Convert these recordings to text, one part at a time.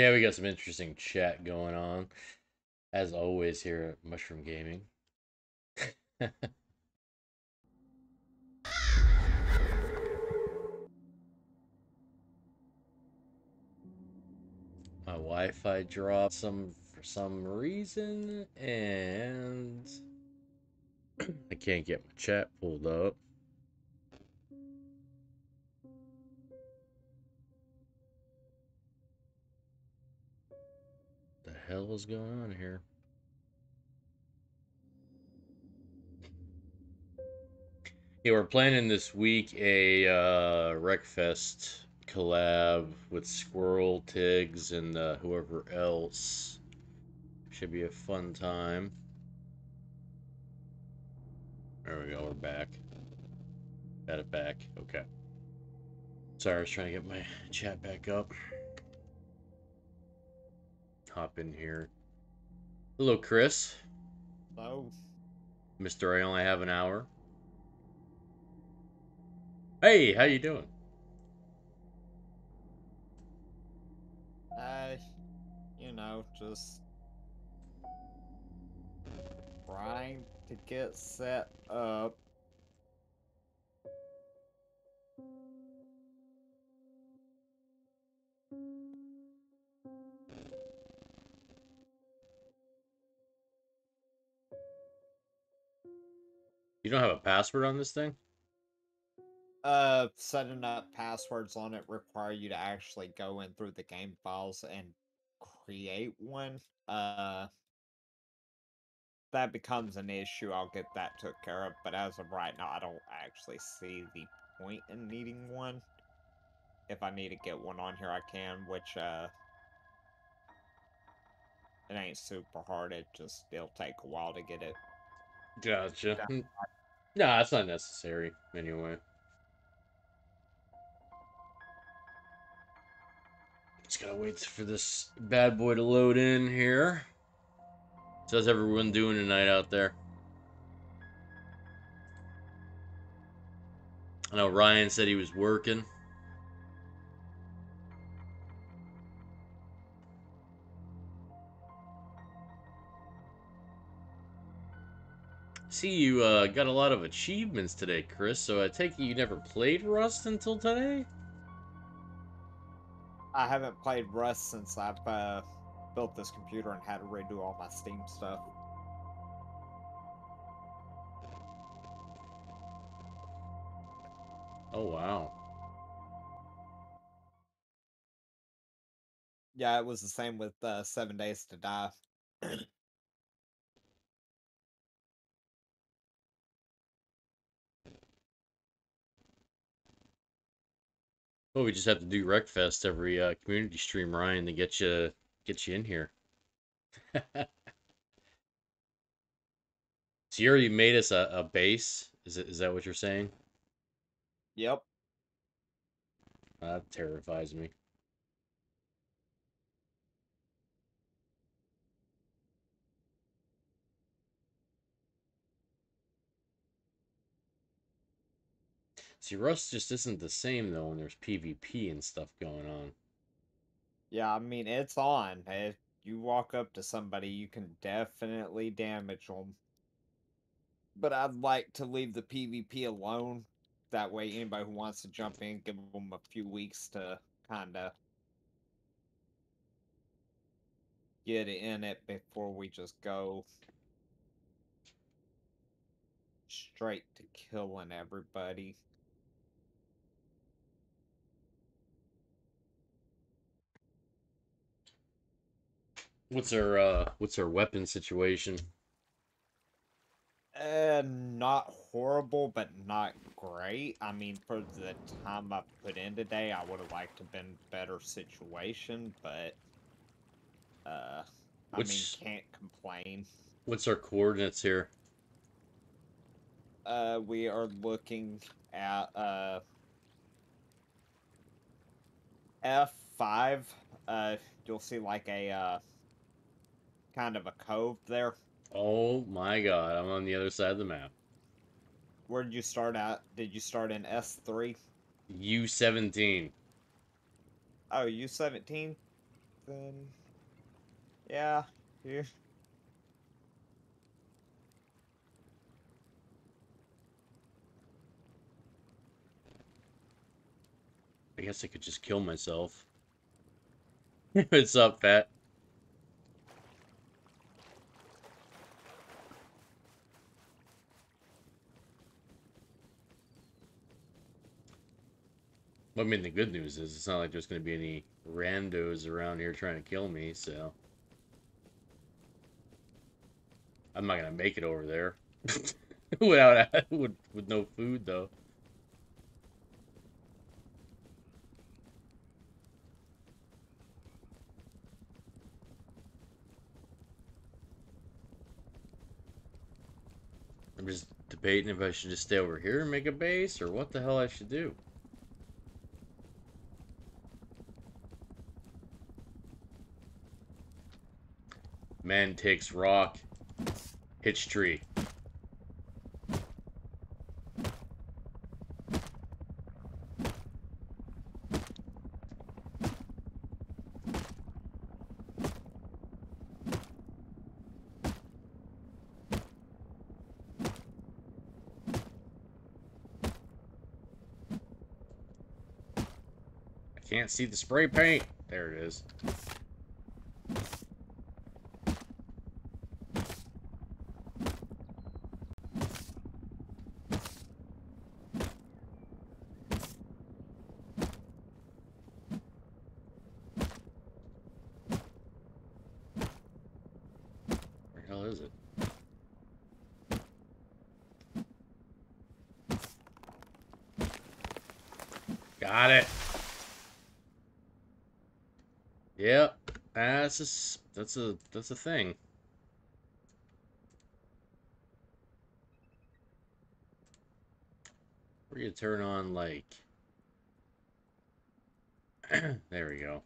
Yeah, we got some interesting chat going on, as always here at Mushroom Gaming. My Wi-Fi dropped some for some reason, and I can't get my chat pulled up. Hell is going on here? Yeah, we're planning this week a uh, Wreckfest collab with Squirrel, Tiggs, and uh, whoever else. Should be a fun time. There we go, we're back. Got it back. Okay. Sorry, I was trying to get my chat back up. Hop in here. Hello, Chris. Hello. Mr. I only have an hour. Hey, how you doing? Uh, you know, just trying to get set up. You don't have a password on this thing? Uh, setting up passwords on it require you to actually go in through the game files and create one. Uh, that becomes an issue. I'll get that took care of. But as of right now, I don't actually see the point in needing one. If I need to get one on here, I can, which, uh, it ain't super hard. It just, it'll take a while to get it. Gotcha. No, that's not necessary anyway. Just gotta wait for this bad boy to load in here. So how's everyone doing tonight out there? I know Ryan said he was working. See, you uh, got a lot of achievements today, Chris. So I take it you never played Rust until today? I haven't played Rust since I've uh, built this computer and had to redo all my Steam stuff. Oh wow. Yeah, it was the same with uh, Seven Days to Die. Well, we just have to do Wreckfest every uh, community stream, Ryan, to get you get you in here. so you already made us a, a base. Is it is that what you're saying? Yep. That terrifies me. See, Rust just isn't the same though when there's PvP and stuff going on. Yeah, I mean, it's on. If you walk up to somebody, you can definitely damage them. But I'd like to leave the PvP alone. That way, anybody who wants to jump in, give them a few weeks to kind of get in it before we just go straight to killing everybody. What's our uh what's our weapon situation? Uh, not horrible, but not great. I mean, for the time I put in today, I would have liked to been better situation, but uh, Which- I mean, can't complain. What's our coordinates here? Uh, we are looking at uh F five. Uh, you'll see like a uh kind of a cove there. Oh my god, I'm on the other side of the map. Where did you start at? Did you start in S three? U17. Oh, U17? Then. Yeah. here. I guess I could just kill myself. What's up, Fat? I mean, the good news is it's not like there's going to be any randos around here trying to kill me, so. I'm not going to make it over there. Without, with, with no food, though. I'm just debating if I should just stay over here and make a base, or what the hell I should do. Man takes rock, hitch tree. I can't see the spray paint. There it is. Where the hell is it? Got it. Yep, that's that's a that's a thing. We're gonna turn on like. there we go.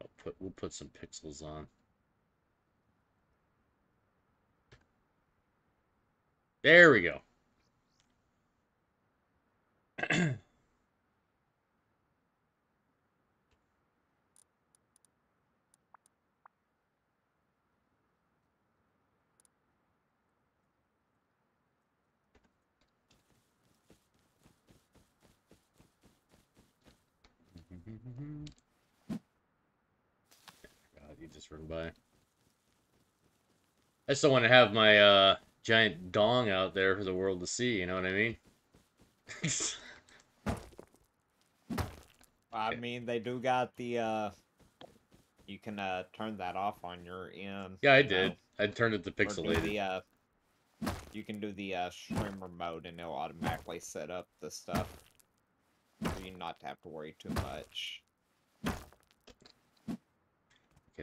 I'll put we'll put some pixels on. There we go. God, you just run by. I still want to have my uh, giant dong out there for the world to see. You know what I mean? I mean, they do got the. uh You can uh turn that off on your end. yeah, I you know, did. I turned it to pixelated. the, uh, you can do the uh, streamer mode and it'll automatically set up the stuff. You not to have to worry too much. Okay,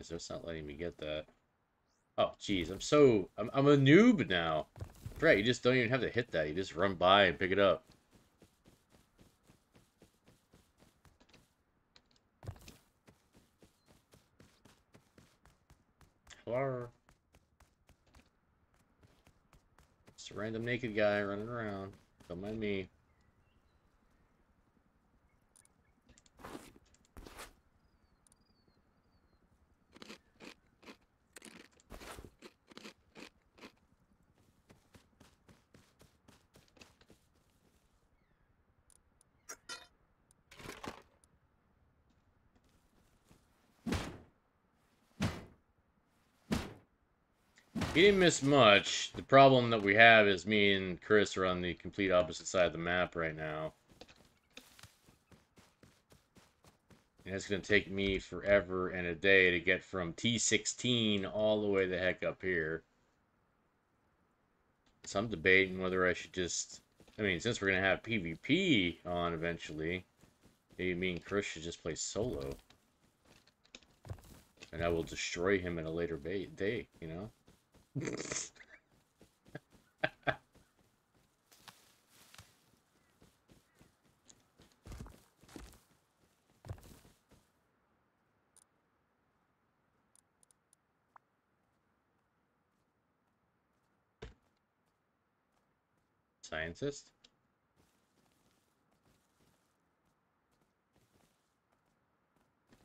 so it's not letting me get that. Oh, jeez, I'm so I'm I'm a noob now. Right, you just don't even have to hit that. You just run by and pick it up. Hello. Just a random naked guy running around. Don't mind me. He didn't miss much. The problem that we have is me and Chris are on the complete opposite side of the map right now. And it's going to take me forever and a day to get from T16 all the way the heck up here. So I'm debating whether I should just... I mean, since we're going to have PvP on eventually, maybe me and Chris should just play solo. And I will destroy him at a later day, you know? Scientist?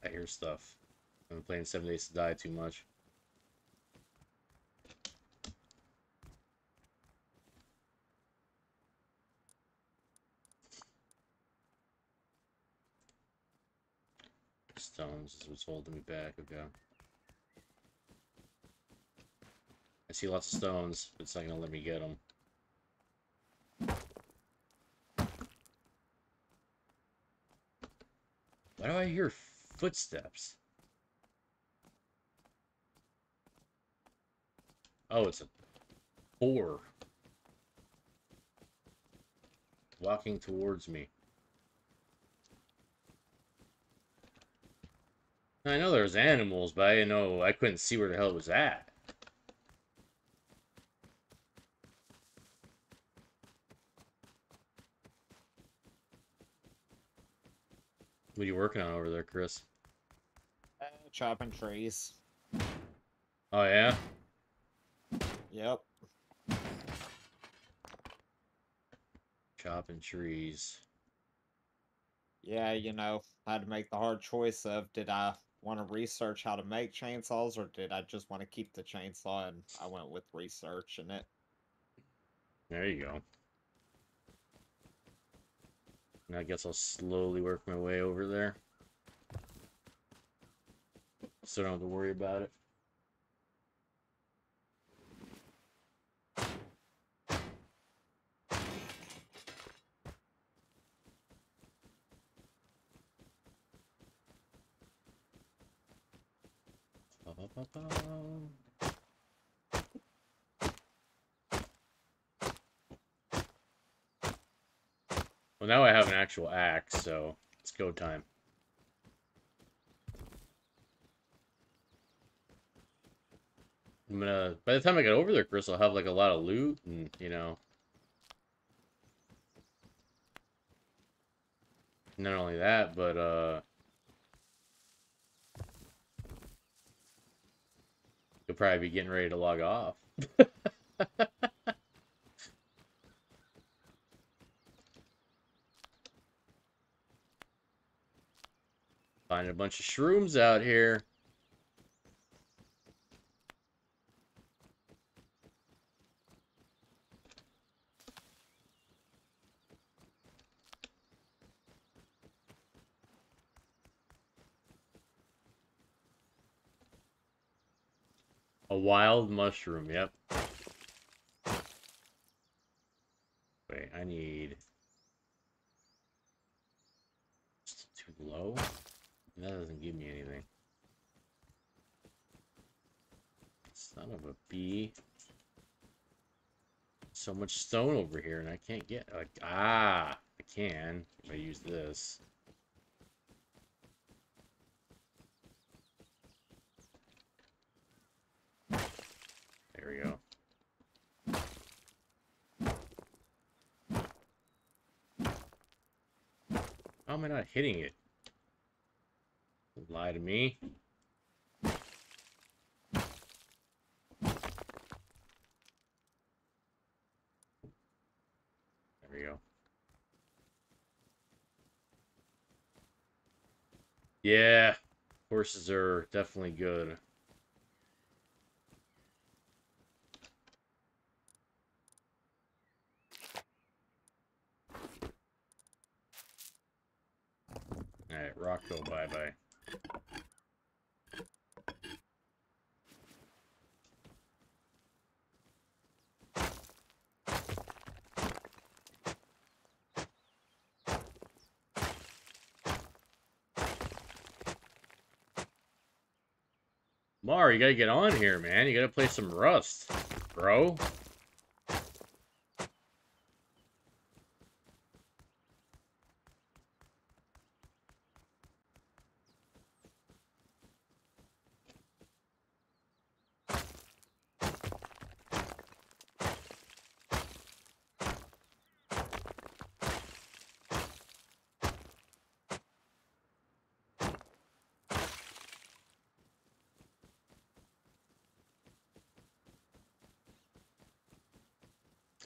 I hear stuff. I've been playing Seven Days to Die too much. Stones is what's holding me back. Okay. I see lots of stones, but it's not gonna let me get them. Why do I hear footsteps? Oh, it's a boar walking towards me. I know there's animals, but I didn't know I couldn't see where the hell it was at. What are you working on over there, Chris? Uh, chopping trees. Oh yeah? Yep. Chopping trees. Yeah, you know, I had to make the hard choice of did I want to research how to make chainsaws or did I just want to keep the chainsaw and I went with research researching it. There you go. And I guess I'll slowly work my way over there. So I don't have to worry about it. Actual axe, so it's go time. I'm gonna, by the time I get over there, Chris, I'll have like a lot of loot and, you know. Not only that, but, uh. You'll probably be getting ready to log off. Finding a bunch of shrooms out here. A wild mushroom, yep. Wait, I need... Too low? That doesn't give me anything. Son of a bee. So much stone over here, and I can't get... Like, ah! I can. If I use this. There we go. How am I not hitting it? Lie to me. There we go. Yeah, horses are definitely good. Alright, Rocco, bye-bye. Mar, you gotta get on here, man. You gotta play some Rust, bro.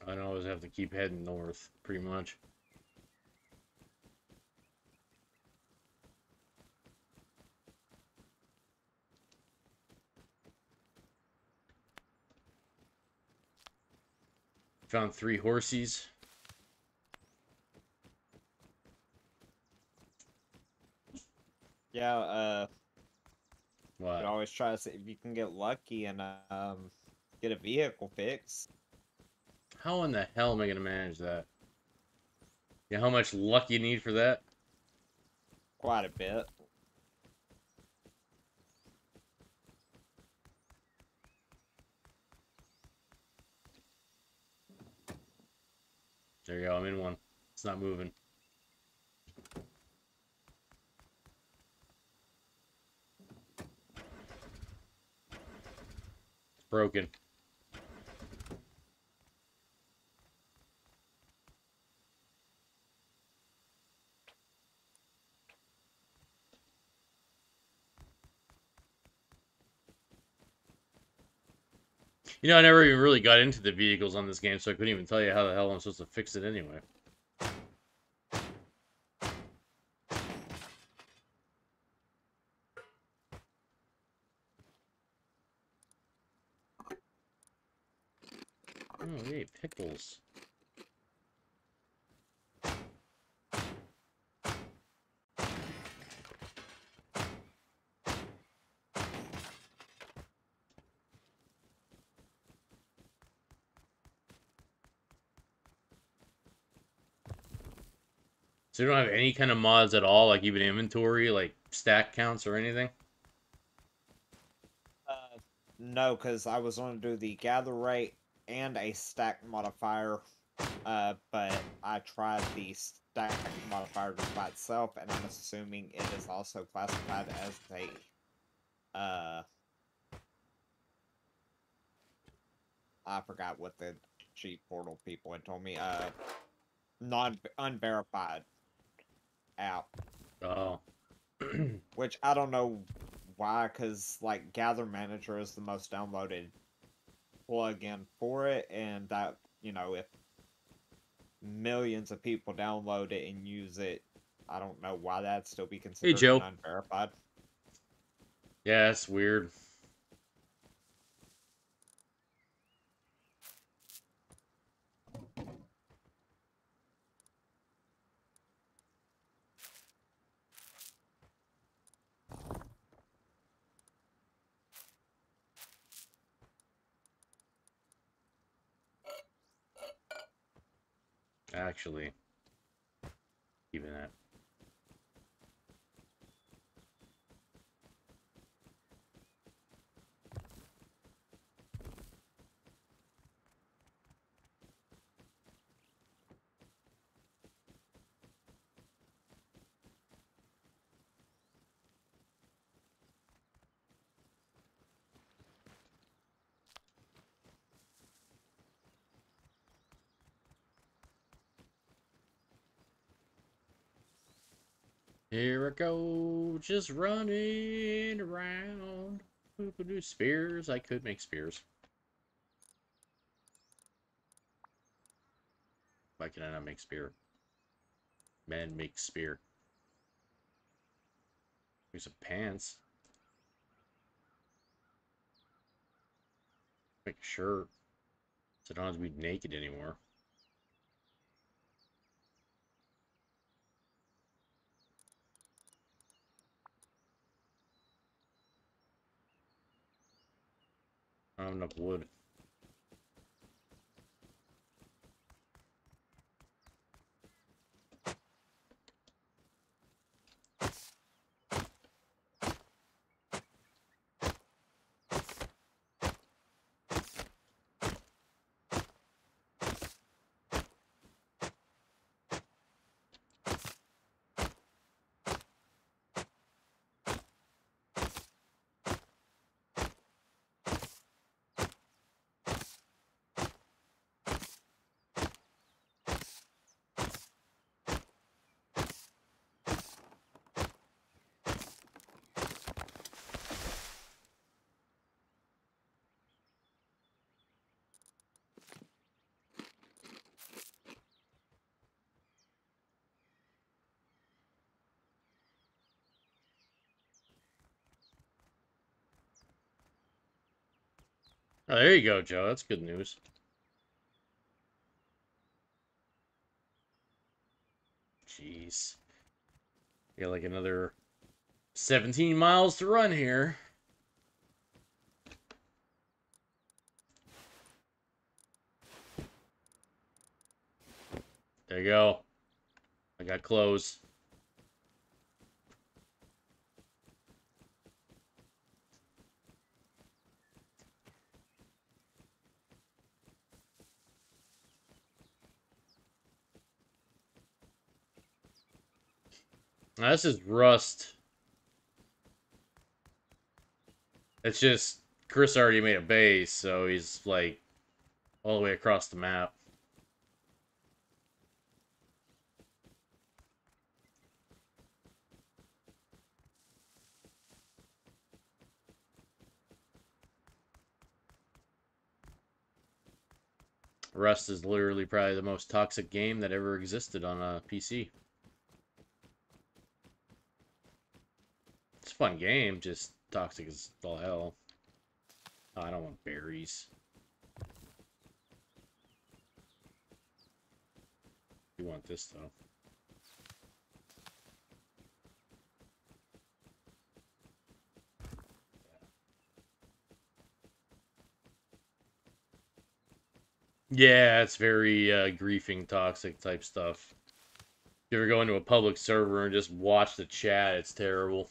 I'd always have to keep heading north, pretty much. Found three horses. Yeah, uh... What? You always try to see if you can get lucky and, um, get a vehicle fixed. How in the hell am I gonna manage that? You know how much luck you need for that? Quite a bit. There you go, I'm in one. It's not moving. It's broken. You know, I never even really got into the vehicles on this game, so I couldn't even tell you how the hell I'm supposed to fix it anyway. Oh, hey, pickles. You don't have any kind of mods at all, like even inventory, like stack counts or anything? Uh, no, because I was going to do the gather rate and a stack modifier, uh, but I tried the stack modifier just by itself, and I'm assuming it is also classified as a, uh, I forgot what the G portal people had told me, uh, non unverified app. Oh. which I don't know why, because like Gather Manager is the most downloaded plugin for it, and that you know if millions of people download it and use it, I don't know why that'd still be considered Joe. unverified. yeah, that's weird. Actually, even that. Here I go, just running around. Who could do spears? I could make spears. Why can I not make spear? Man make spear. Make some pants. Make a shirt. So I don't have to be naked anymore. I don't enough wood. Oh, there you go, Joe. That's good news. Jeez. Got like another 17 miles to run here. There you go. I got clothes. Now, this is Rust. It's just Chris already made a base, so he's like all the way across the map. Rust is literally probably the most toxic game that ever existed on a PC. It's a fun game, just toxic as all hell. Oh, I don't want berries. You want this though. Yeah, it's very uh, griefing, toxic type stuff. If you ever go into a public server and just watch the chat, it's terrible.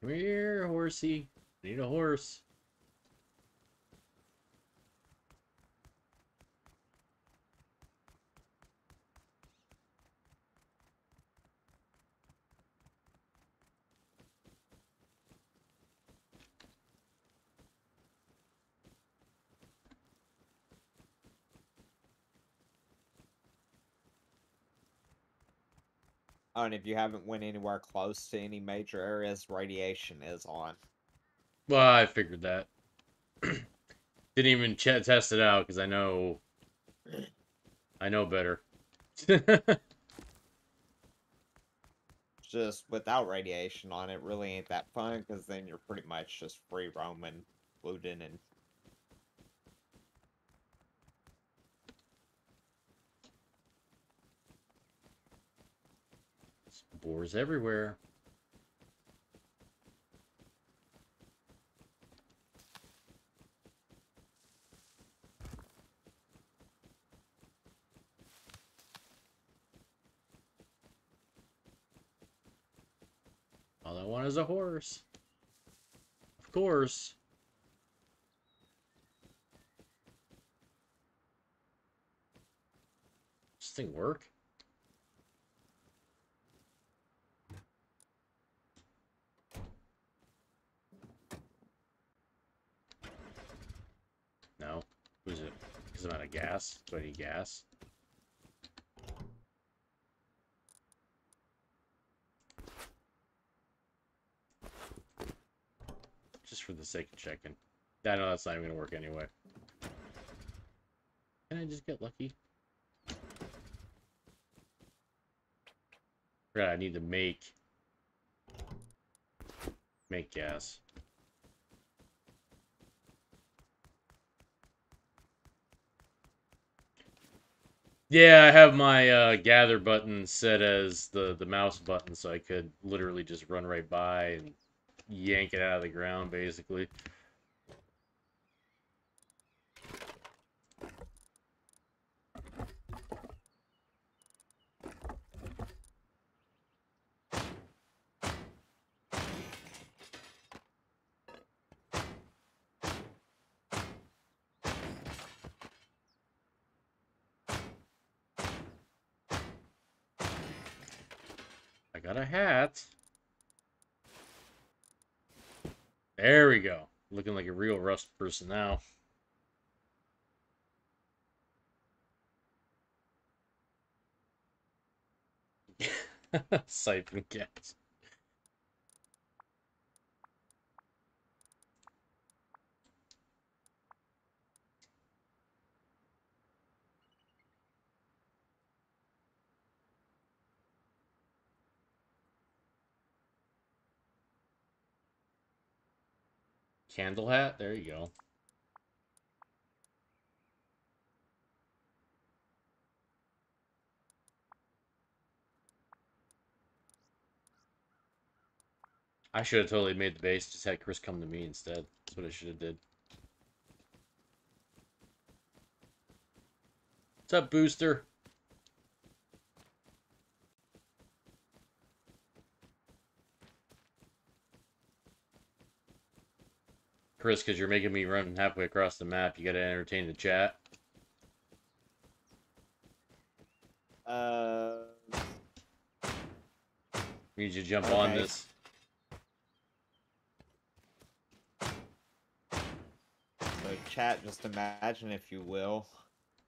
Come here, horsey. Need a horse. Oh, and if you haven't went anywhere close to any major areas, radiation is on. Well, I figured that. Didn't even ch test it out because I know, I know better. Just without radiation on it really ain't that fun because then you're pretty much just free roaming, looting, and Boars everywhere. All I want is a horse. Of course. Does this thing work? No. Who's it? Because I'm out of gas. Do I need gas? Just for the sake of checking. I know that's not even going to work anyway. Can I just get lucky? Forgot I need to make... Make gas. Yeah, I have my uh, gather button set as the, the mouse button, so I could literally just run right by and yank it out of the ground, basically. I got a hat. There we go. Looking like a real Rust person now. Siphon gas. Candle hat? There you go. I should have totally made the base, just had Chris come to me instead. That's what I should have did. What's up, Booster? Chris, because you're making me run halfway across the map, you gotta entertain the chat. Uh, We need you to jump on this. so chat, just imagine, if you will,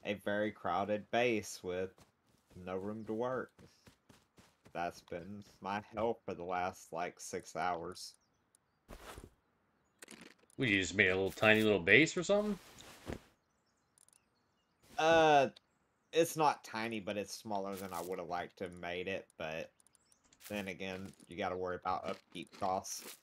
a very crowded base with no room to work. That's been my hell for the last like six hours. You just made a little tiny little base or something? Uh, it's not tiny, but it's smaller than I would have liked to have made it. But then again, you got to worry about upkeep costs.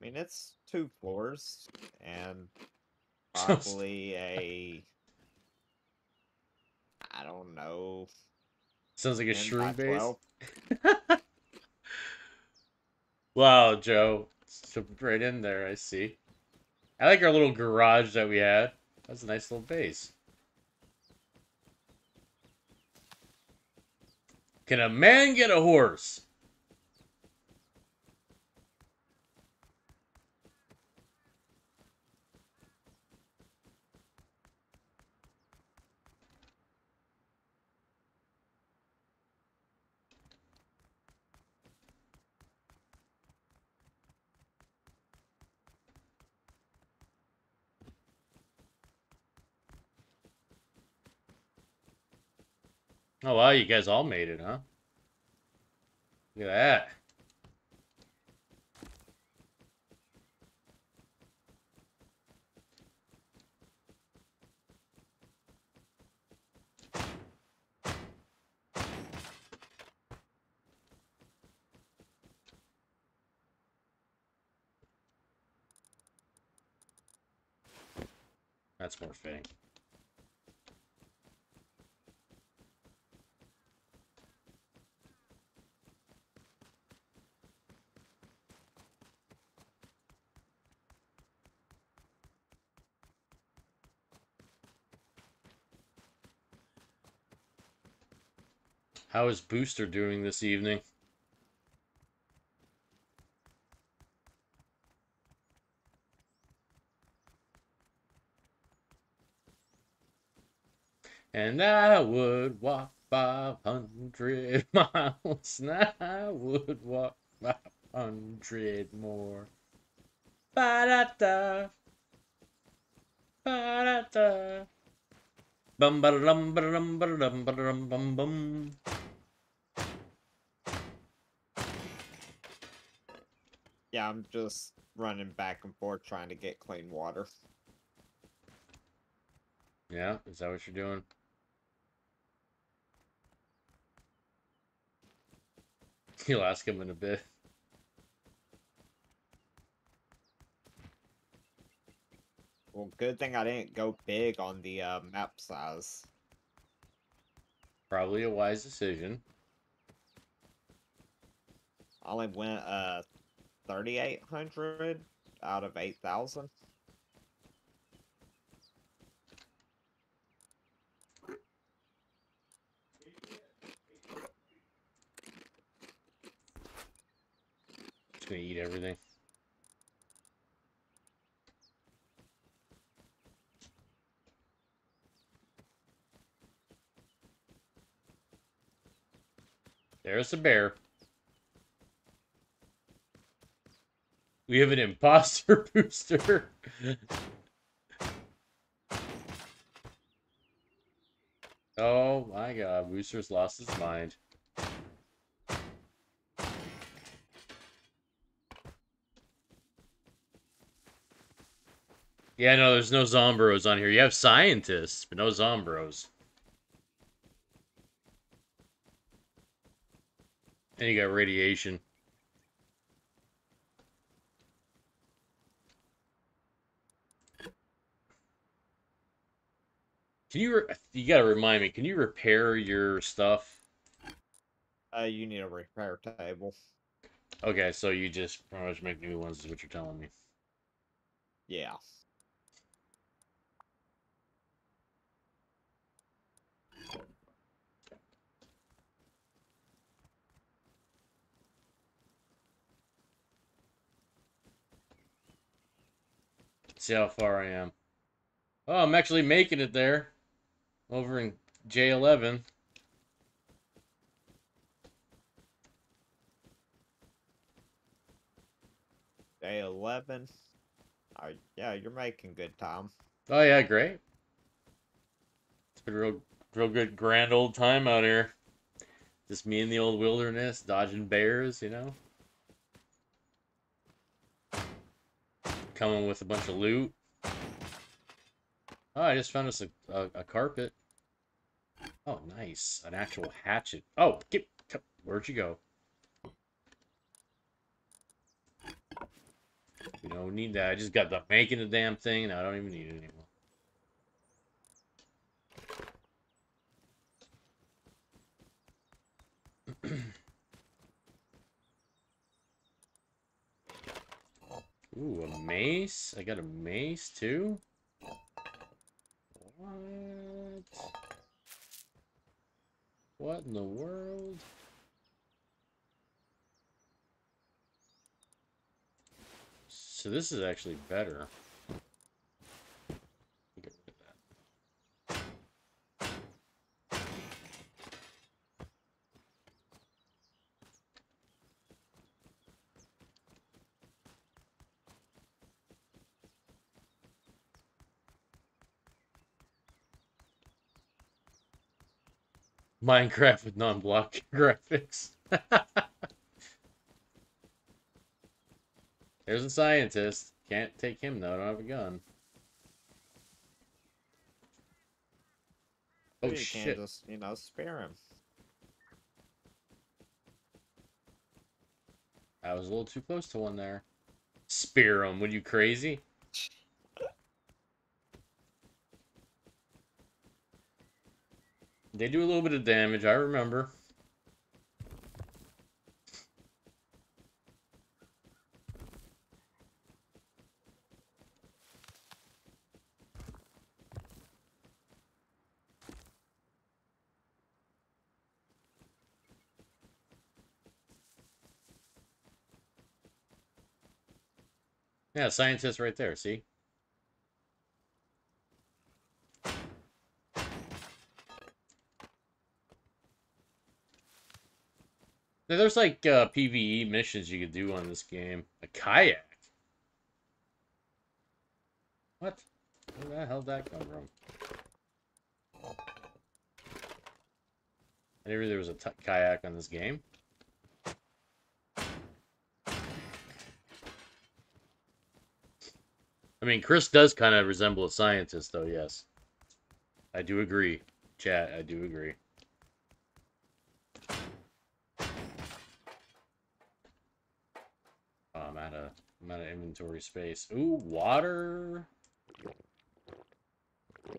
I mean, it's two floors and probably a I don't know. Sounds like a 10 shroom base. Wow, Joe. Jumped right in there, I see. I like our little garage that we had. That's a nice little base. Can a man get a horse? Oh wow, you guys all made it, huh? Look at that. That's more fitting. How is Booster doing this evening? And I would walk 500 miles, and I would walk 500 more. Ba-da-da. Ba-da-da. Bum ba dum ba dum ba dum ba dum bum bum. Yeah, I'm just running back and forth trying to get clean water. Yeah, is that what you're doing? You'll ask him in a bit. Well, good thing I didn't go big on the uh, map size. Probably a wise decision. I only went uh 3,800 out of 8,000. Just gonna eat everything. There's a bear. We have an imposter booster. oh my god, Booster's lost his mind. Yeah, no, there's no Zombros on here. You have scientists, but no Zombros. And you got radiation. Can you, you gotta remind me, can you repair your stuff? Uh, you need a repair table. Okay, so you just pretty much make new ones is what you're telling me. Yeah. see how far I am. Oh, I'm actually making it there. Over in J11. J11. Oh, yeah, you're making good time. Oh, yeah, great. It's been a real, real good grand old time out here. Just me in the old wilderness, dodging bears, you know? coming with a bunch of loot. Oh, I just found us a, a, a carpet. Oh, nice. An actual hatchet. Oh, get, where'd you go? We don't need that. I just got the making the damn thing, and I don't even need it anymore. Ooh, a mace? I got a mace too? What in the world? So this is actually better. Minecraft with non-block graphics. There's a scientist. Can't take him though. I don't have a gun. Oh you shit! Can't just, you know, spare him. I was a little too close to one there. Spear him. Were you crazy? They do a little bit of damage, I remember. Yeah, scientist right there, see? There's like uh, PVE missions you could do on this game. A kayak. What? Where the hell did that come from? I never there was a kayak on this game. I mean, Chris does kind of resemble a scientist, though, yes. I do agree. Chat, I do agree. Amount of inventory space. Ooh, water.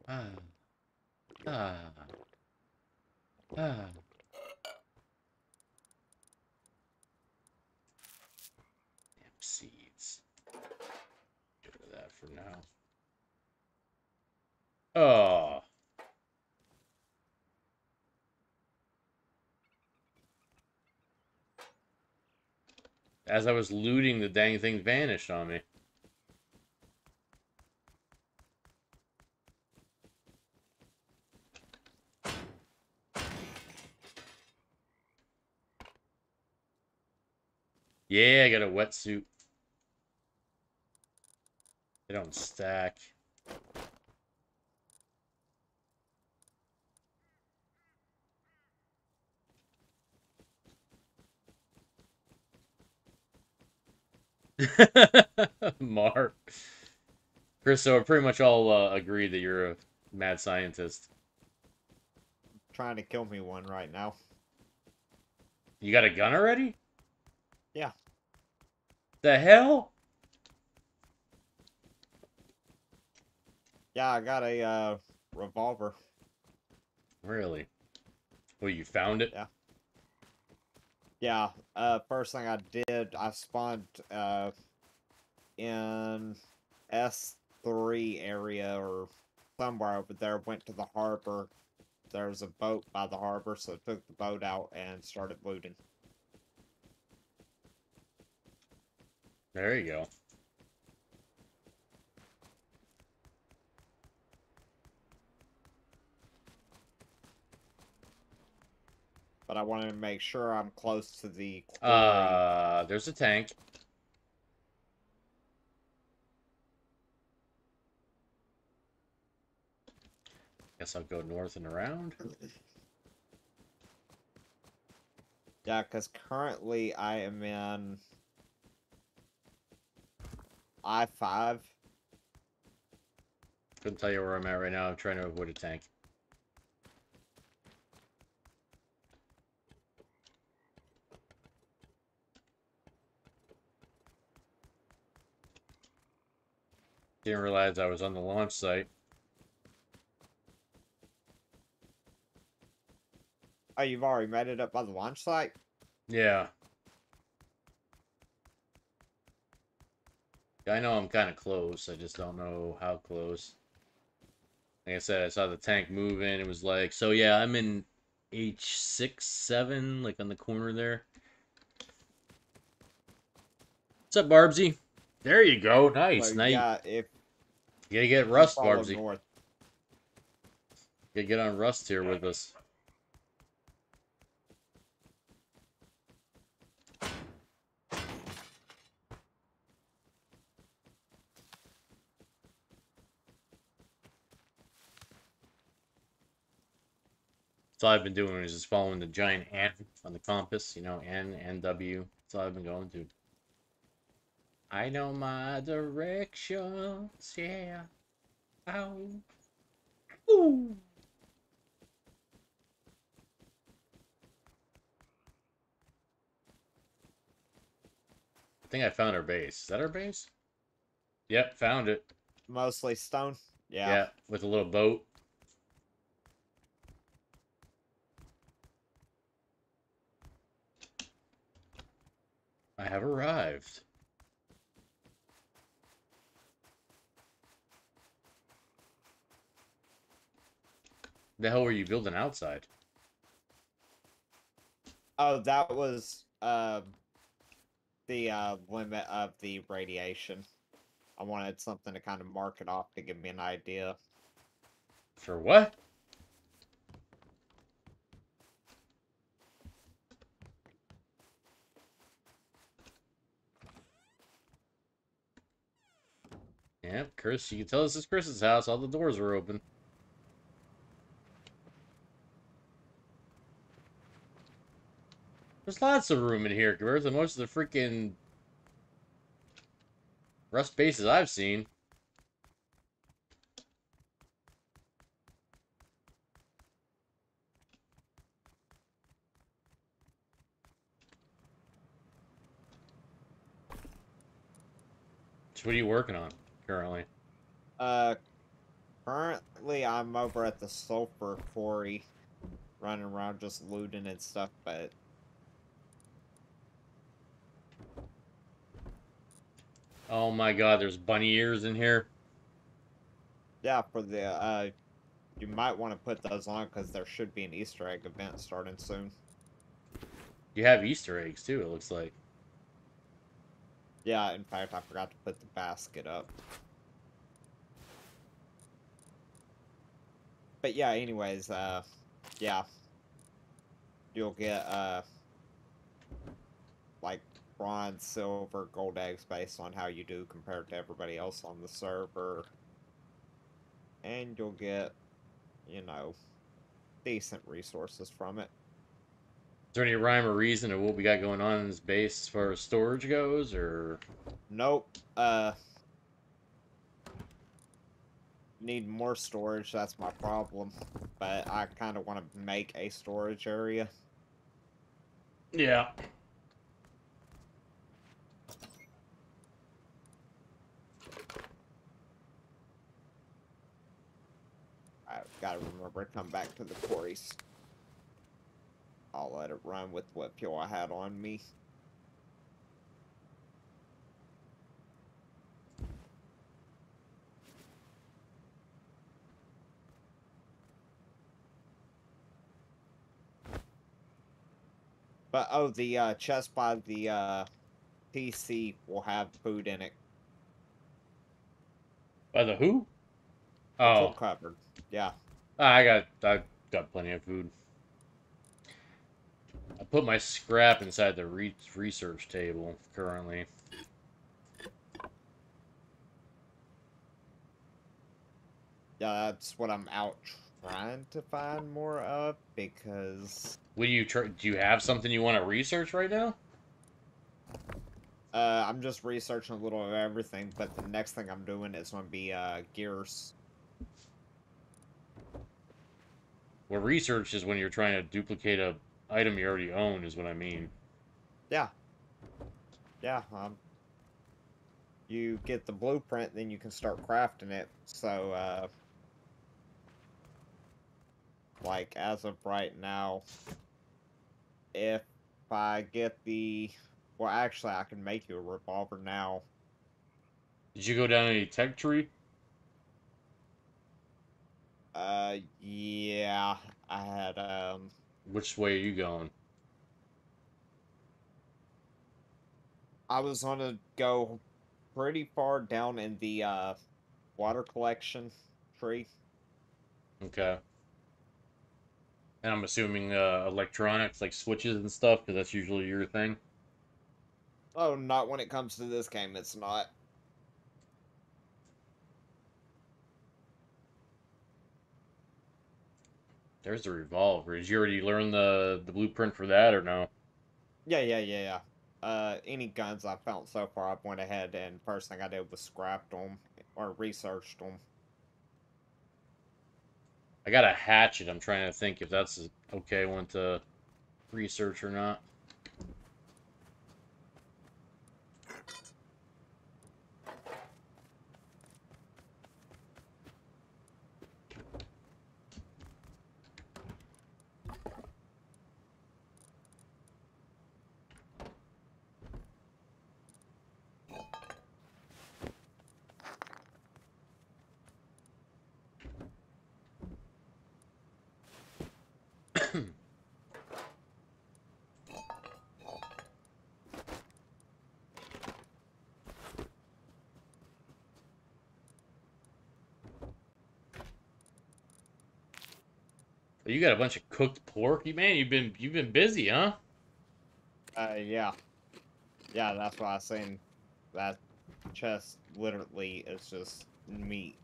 Ah. Ah. Ah. Damn seeds. Get rid of that for now. Oh. As I was looting, the dang thing vanished on me. Yeah, I got a wetsuit. They don't stack. Mark. Chris, so we pretty much all uh, agree that you're a mad scientist. Trying to kill me one right now. You got a gun already? Yeah. The hell? Yeah, I got a uh, revolver. Really? Well, you found it? Yeah. Yeah, uh, first thing I did, I spawned uh, in S3 area or somewhere over there, went to the harbor. There's a boat by the harbor, so took the boat out and started looting. There you go. But I wanted to make sure I'm close to the quarry. Uh, there's a tank. Guess I'll go north and around. Yeah, because currently I am in I five. Couldn't tell you where I'm at right now. I'm trying to avoid a tank. Didn't realize I was on the launch site. Oh, you've already made it up by the launch site? Yeah. I know I'm kind of close. I just don't know how close. Like I said, I saw the tank moving. It was like, so yeah, I'm in H6, 7, like on the corner there. What's up, Barbsy? There you go. Nice. Now you, yeah, if you gotta get Rust, Barbsy. You gotta get on Rust here with us. That's all I've been doing is just following the giant N on the compass, you know, N, N, W. That's all I've been going to. I know my directions, yeah. Ow. Ooh. I think I found our base. Is that our base? Yep, found it. mostly stone. Yeah, Yeah. with a little boat. I have arrived. The hell were you building outside? Oh, that was uh, the uh, limit of the radiation. I wanted something to kind of mark it off to give me an idea. For what? Yep, Chris, you can tell this is Chris's house. All the doors were open. There's lots of room in here compared to most of the freaking rust bases I've seen. So what are you working on currently? Uh, currently I'm over at the sulfur quarry, running around just looting and stuff. But Oh my god, there's bunny ears in here. yeah, for the uh, you might want to put those on because there should be an Easter egg event starting soon. You have Easter eggs too, it looks like. Yeah, in fact, I forgot to put the basket up. But yeah, anyways, uh, yeah. You'll get, uh, like, bronze, silver, gold eggs based on how you do compared to everybody else on the server. And you'll get, you know, decent resources from it. Is there any rhyme or reason to what we got going on in this base as far as storage goes, or Nope. Uh need more storage, that's my problem. But I kind of want to make a storage area. yeah? I've got to remember to come back to the quarries. I'll let it run with what fuel I had on me. But oh, the uh, chest by the uh, PC will have food in it. By the who? It's all Oh, covered. Yeah. I got I got plenty of food. I put my scrap inside the re- research table currently. Yeah, that's what I'm out trying to find more of because What do you try? Do you have something you want to research right now? uh, I'm just researching a little of everything. But the next thing I'm doing is going to be uh, gears. Well, research is when you're trying to duplicate a item you already own, is what I mean. Yeah. Yeah. Um, you get the blueprint, then you can start crafting it. So, uh, like as of right now, if I get the, well, actually, I can make you a revolver now. Did you go down any tech tree? Uh, yeah, I had um. Which way are you going? I was gonna go pretty far down in the uh, water collection tree. Okay. And I'm assuming uh, electronics, like switches and stuff, because that's usually your thing. Oh, not when it comes to this game, it's not. There's the revolver. Did you already learn the the blueprint for that, or no? Yeah, yeah, yeah, yeah. Uh, any guns I've found so far, I've went ahead and first thing I did was scrapped them or researched them. I got a hatchet. I'm trying to think if that's okay one to research or not. You got a bunch of cooked pork. You man, you've been you've been busy, huh? Uh, yeah. Yeah, that's why I saying that chest literally is just meat.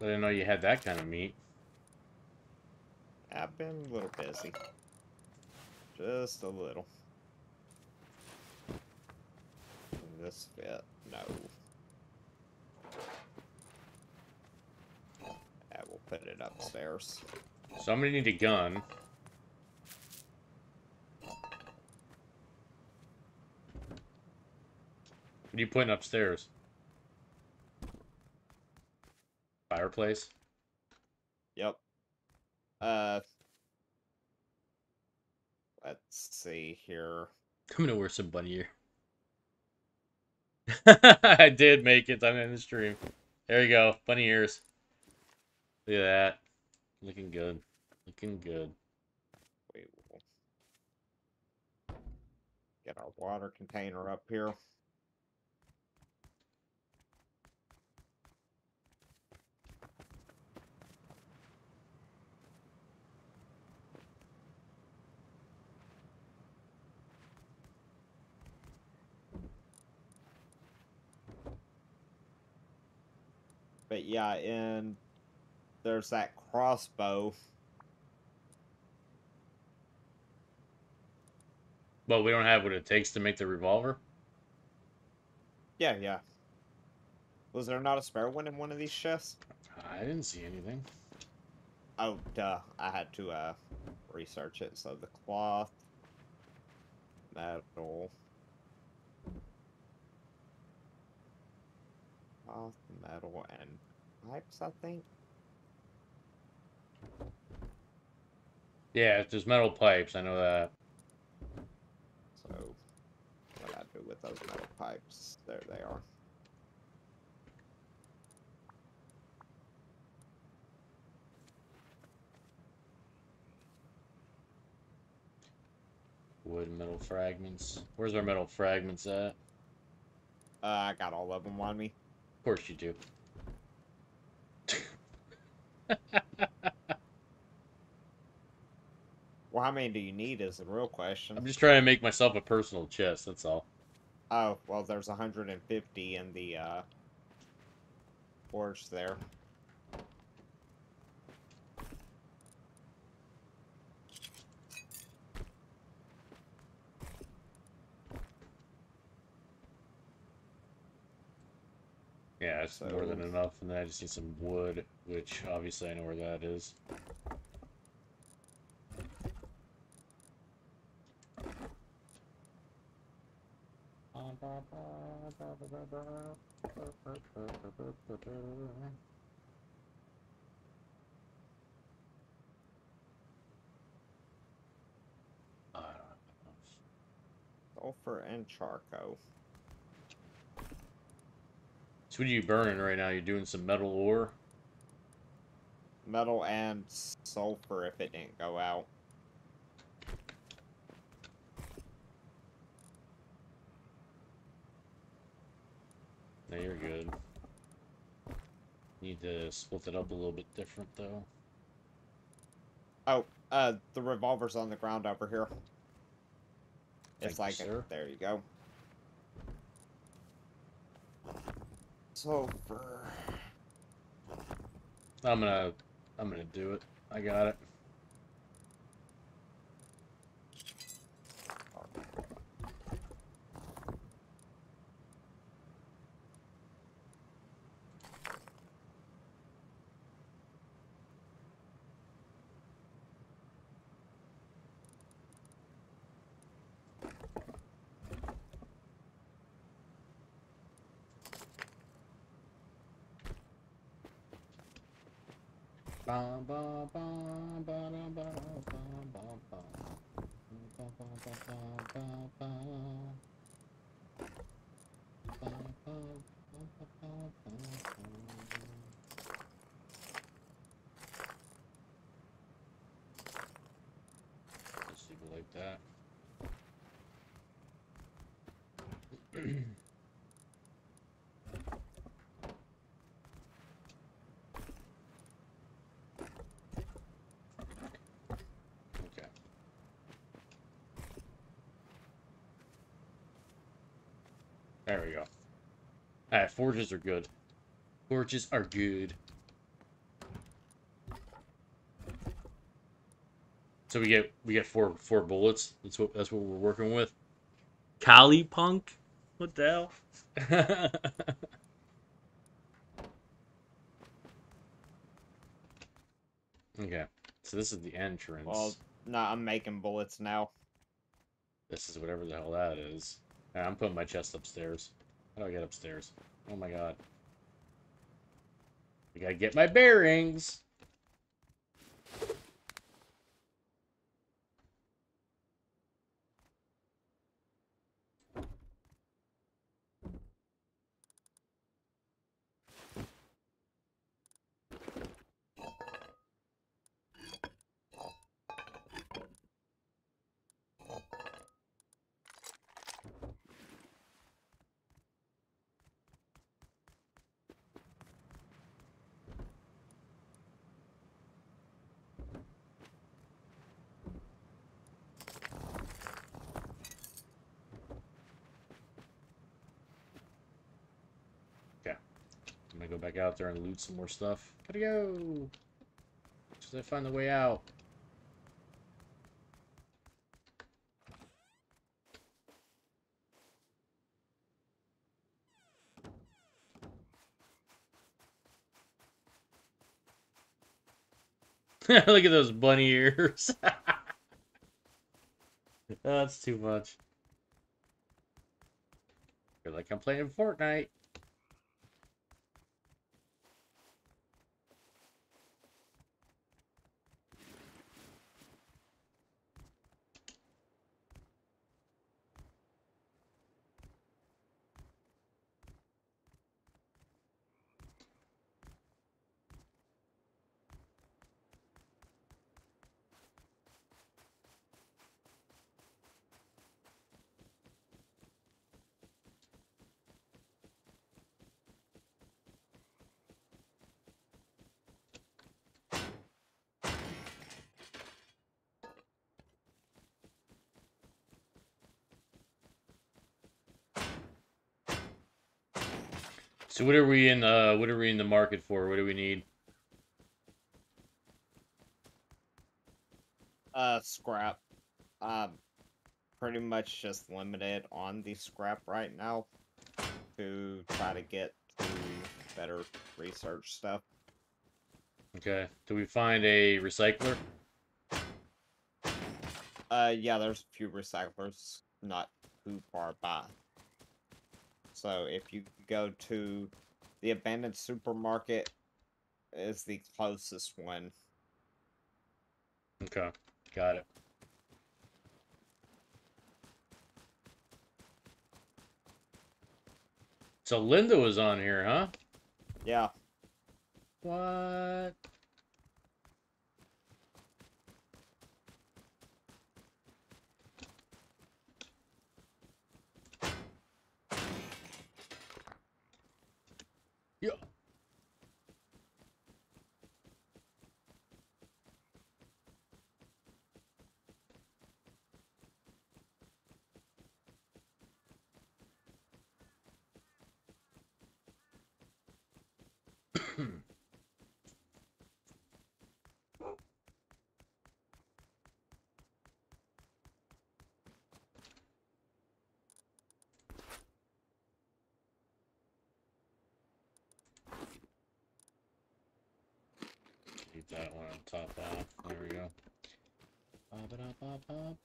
I didn't know you had that kind of meat. I've been a little busy. Just a little. This fit? No. I will put it upstairs. So I'm gonna need a gun. What are you putting upstairs? Fireplace? Yep. Uh. Let's see here. I'm gonna wear some bunny ear. I did make it. I'm in the stream. There you go. Bunny ears. Look at that. Looking good. Looking good. We will get our water container up here. But yeah, and there's that crossbow. But we don't have what it takes to make the revolver. Yeah, yeah. Was there not a spare one in one of these chests? I didn't see anything. Oh, duh. I had to uh research it. So the cloth, metal, cloth, metal, and pipes. I think. Yeah, there's metal pipes. I know that. So what I do with those metal pipes? There they are. Wood and metal fragments. Where's our metal fragments at? Uh, I got all of them on me. Of course you do. Well, how many do you need is the real question. I'm just trying to make myself a personal chest. That's all. Oh, well, there's 150 in the uh, forge there. Yeah, it's more than enough, and then I just need some wood, which obviously I know where that is. I don't know. Sulfur and charcoal. So what are you burning right now? You're doing some metal ore? Metal and sulfur if it didn't go out. No, you're good. Need to split it up a little bit different though. Oh, uh, the revolver's on the ground over here. Thank It's you, like, a- there you go. Sulfur. I'm gonna I'm gonna do it. I got it. Ba, ba, ba, ba, da, ba, ba, ba, ba. Ba, ba, ba, ba, ba, da ba ba ba ba ba ba ba ba ba. Ba, ba, ba, ba, ba, ba, ba. Just leave it like that. Okay. There we go. Alright, forges are good. Forges are good. So we get we get four four bullets. That's what that's what we're working with. Cali punk? What the hell? okay. So this is the entrance. Well, no, I'm making bullets now. This is whatever the hell that is. Alright, I'm putting my chest upstairs. How do I get upstairs? Oh my god. I gotta get my bearings. Back out there and loot some more stuff. Gotta go! Just I find the way out. Look at those bunny ears. That's too much. You're like I'm playing Fortnite. So what are we in uh what are we in the market for? What do we need? Uh, scrap. Um, pretty much just limited on the scrap right now to try to get to better research stuff. Okay. Do we find a recycler? Uh, yeah, there's a few recyclers, not too far by. So if you go to the abandoned supermarket is the closest one. Okay. Got it. So Linda was on here, huh? Yeah. What? Yeah. Keep that one on top off. There we go. Ba-ba-da-ba-ba-ba.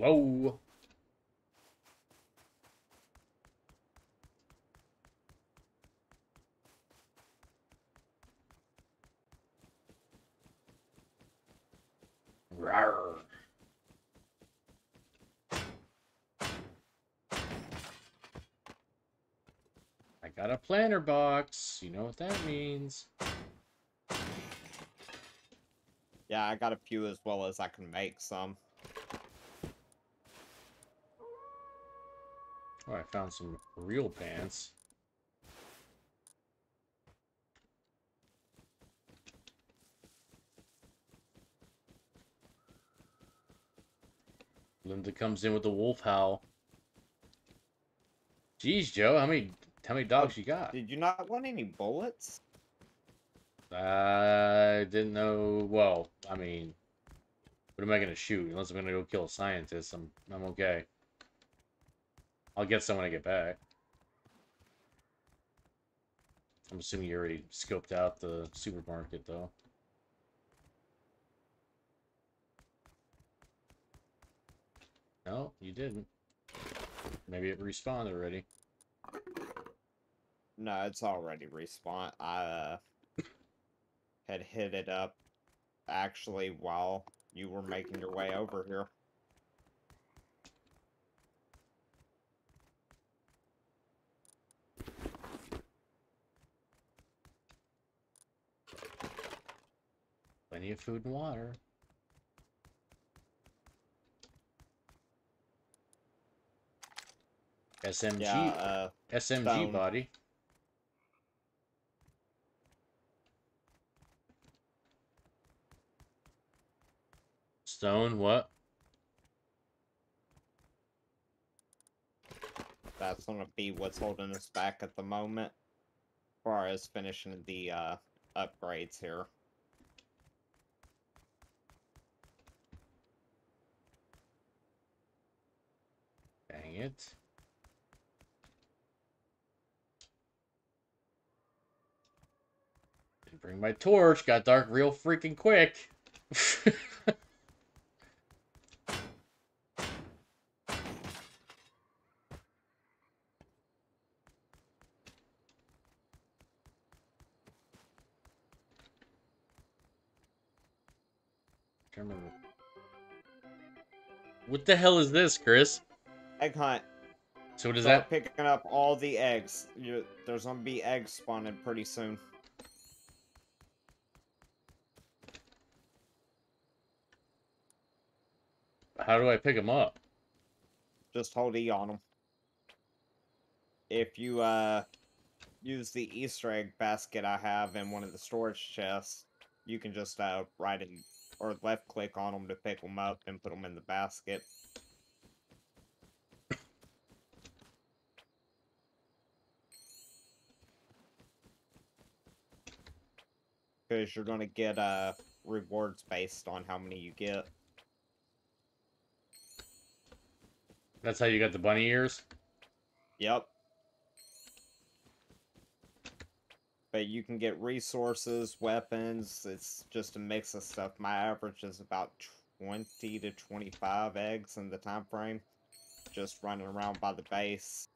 Whoa. I got a planter box. You know what that means. Yeah, I got a few as well as I can make some. Oh, I found some real pants. Linda comes in with the wolf howl. Jeez, Joe, how many how many dogs you got? Did you not want any bullets? Uh, I didn't know. Well, I mean, what am I gonna shoot? Unless I'm gonna go kill a scientist, I'm I'm okay. I'll get some when I get back. I'm assuming you already scoped out the supermarket, though. No, you didn't. Maybe it respawned already. No, it's already respawned. I uh, had hit it up actually while you were making your way over here. Plenty of food and water. SMG, yeah, uh, SMG found. body. Stone, what? That's gonna be what's holding us back at the moment, as far as finishing the uh, upgrades here. Dang it. Didn't bring my torch. Got dark real freaking quick. What the hell is this, Chris? Egg hunt. So what is Start that? picking up all the eggs. You, there's gonna be eggs spawning pretty soon. How do I pick them up? Just hold E on them. If you uh use the Easter egg basket I have in one of the storage chests, you can just uh right in or left click on them to pick them up and put them in the basket. Because you're gonna get uh rewards based on how many you get. That's how you got the bunny ears? Yep. But you can get resources, weapons. It's just a mix of stuff. My average is about 20 to 25 eggs in the time frame. Just running around by the base.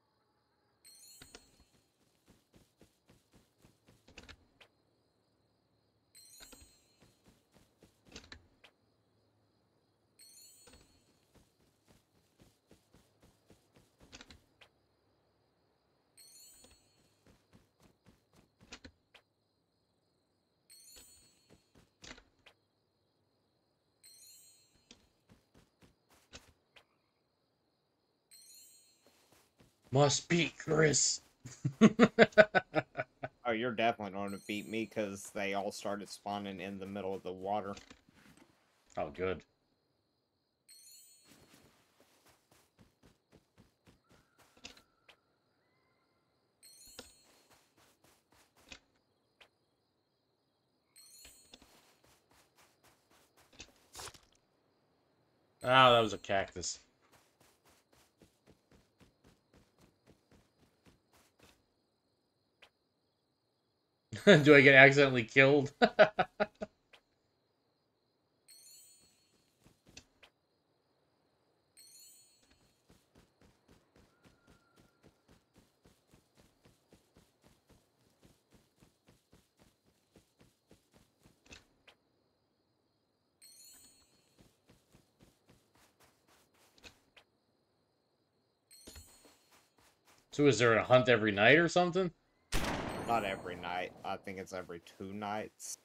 Must be Chris. Oh, you're definitely going to beat me because they all started spawning in the middle of the water. oh, good. Oh, that was a cactus. Do I get accidentally killed? so is there a hunt every night or something? Not every night. I think it's every two nights.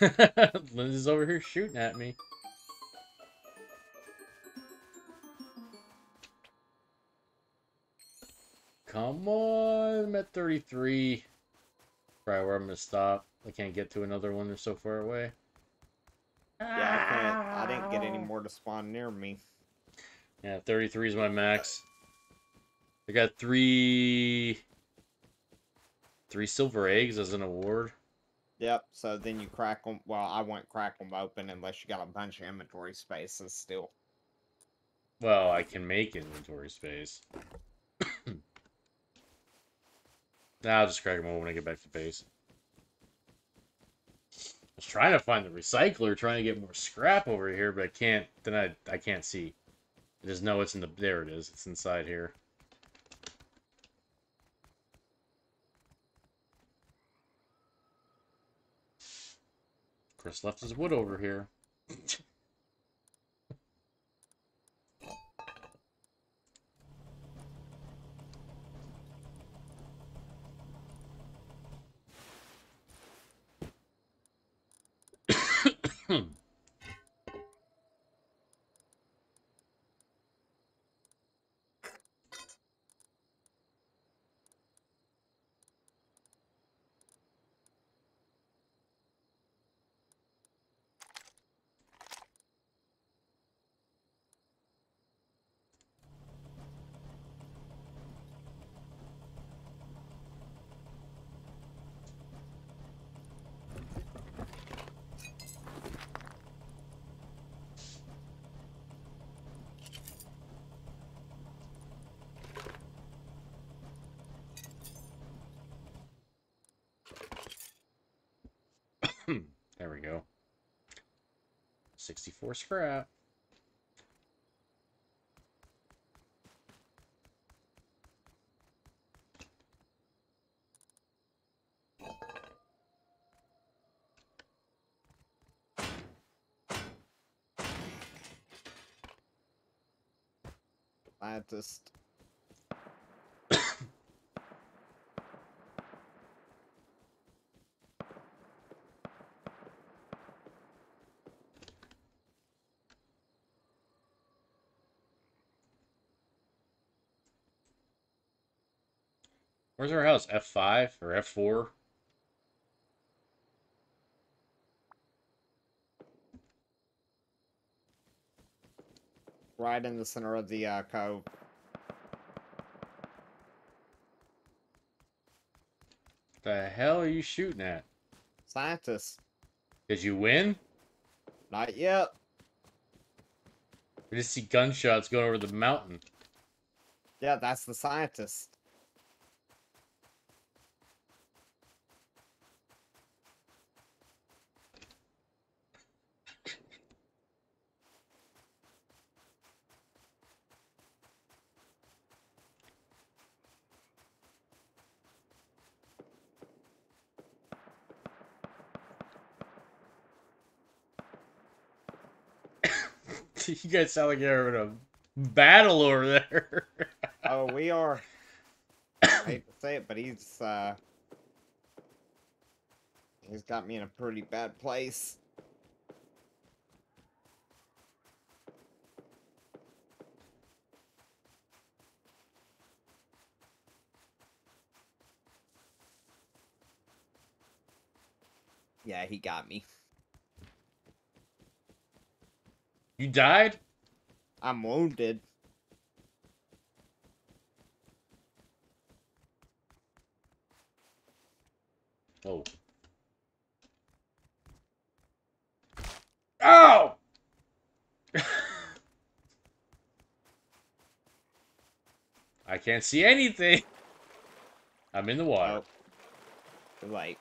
Lindsay's over here shooting at me. Come on, I'm at 33. Probably where I'm gonna stop. I can't get to another one, they're so far away. Yeah, I couldn't. I didn't get any ah. more to spawn near me. Yeah, 33 is my max. I got three... Three silver eggs as an award. Yep. So then you crack them. Well, I won't crack them open unless you got a bunch of inventory spaces still. Well, I can make inventory space. nah, I'll just crack them open when I get back to base. I was trying to find the recycler, trying to get more scrap over here, but I can't. Then I I can't see. I just know it's in the. There it is. It's inside here. Chris left his wood over here. There we go. 64 scrap. Scientist. Where's our house? F5 or F4? Right in the center of the uh, cove. The hell are you shooting at? Scientists. Did you win? Not yet. I just see gunshots going over the mountain. Yeah, that's the scientist. You guys sound like you're in a battle over there. Oh, we are. I hate to say it, but he's uh he's got me in a pretty bad place. Yeah, he got me. You died? I'm wounded. Oh. Oh! I can't see anything. I'm in the water. Oh. Late.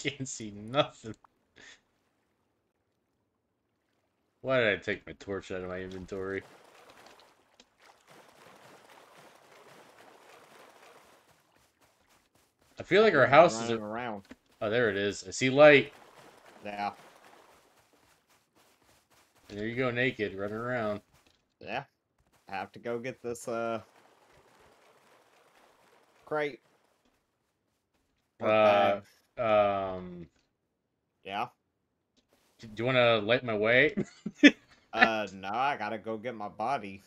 Can't see nothing. Why did I take my torch out of my inventory? I feel like our house is. A... around. Oh, there it is. I see light. Yeah. And there you go, naked, running around. Yeah. I have to go get this uh crate. Uh. Um, Yeah. do you want to light my way? Uh no, I gotta go get my body.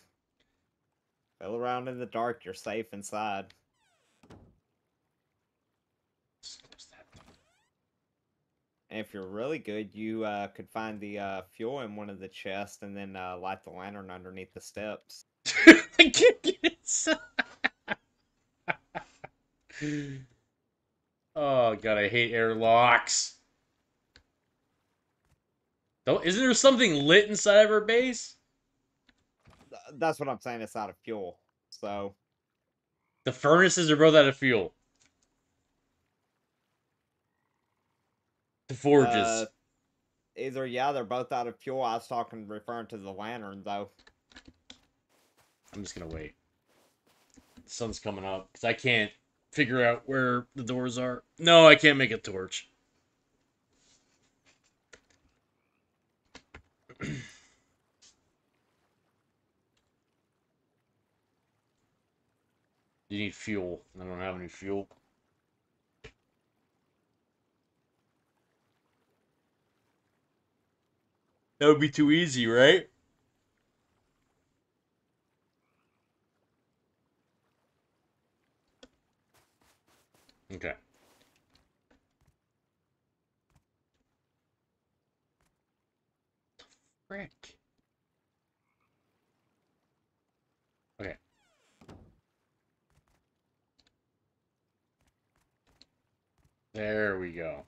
Fill around in the dark, you're safe inside. And if you're really good, you uh could find the uh fuel in one of the chests and then uh light the lantern underneath the steps. I can't get inside. Oh god, I hate airlocks. Don't, isn't there something lit inside of our base? That's what I'm saying, it's out of fuel. So The furnaces are both out of fuel. The forges. Uh, either yeah, they're both out of fuel. I was talking referring to the lantern though. I'm just gonna wait. The sun's coming up because I can't figure out where the doors are. No, I can't make a torch. you need fuel. I don't have any fuel. That would be too easy, right? Okay. Frick. Okay. There we go.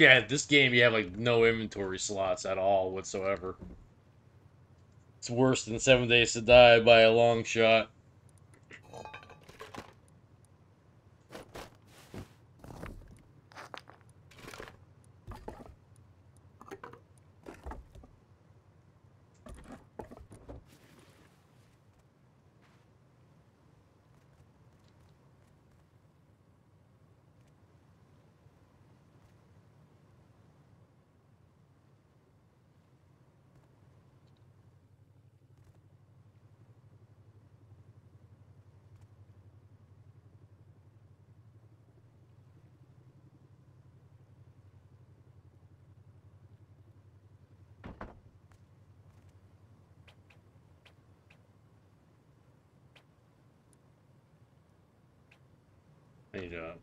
Yeah, this game you have like no inventory slots at all whatsoever. It's worse than Seven Days to Die by a long shot. Need uh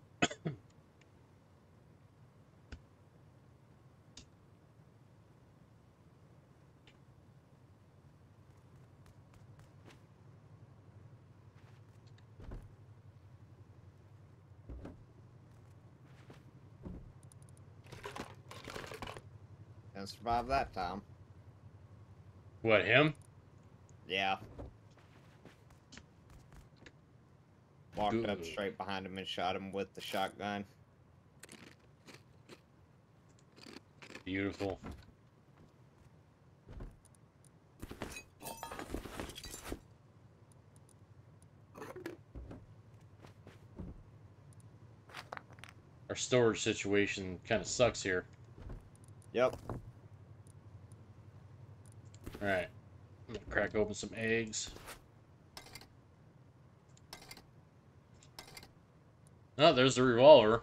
And survive that time. what him? Yeah. Walked up straight behind him and shot him with the shotgun. Beautiful. Our storage situation kind of sucks here. Yep. Alright. I'm gonna crack open some eggs. Oh, there's the revolver.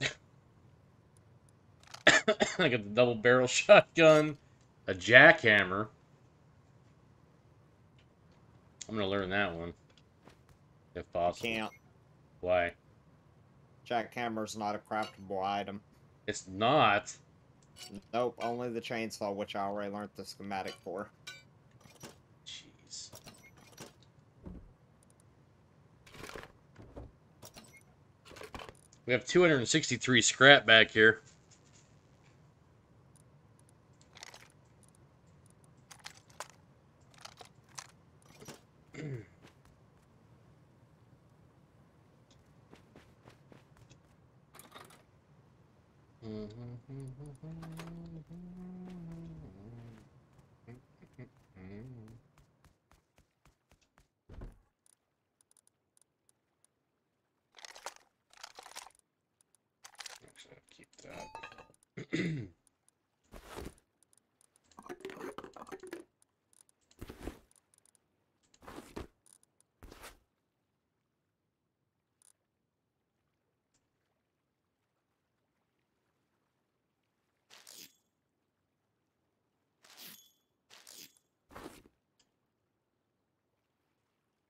I got the double barrel shotgun, a jackhammer. I'm gonna learn that one. If possible. Can't. Why? Jackhammer's not a craftable item. It's not. Nope, only the chainsaw, which I already learned the schematic for. Jeez. We have 263 scrap back here. Actually, I'll keep that.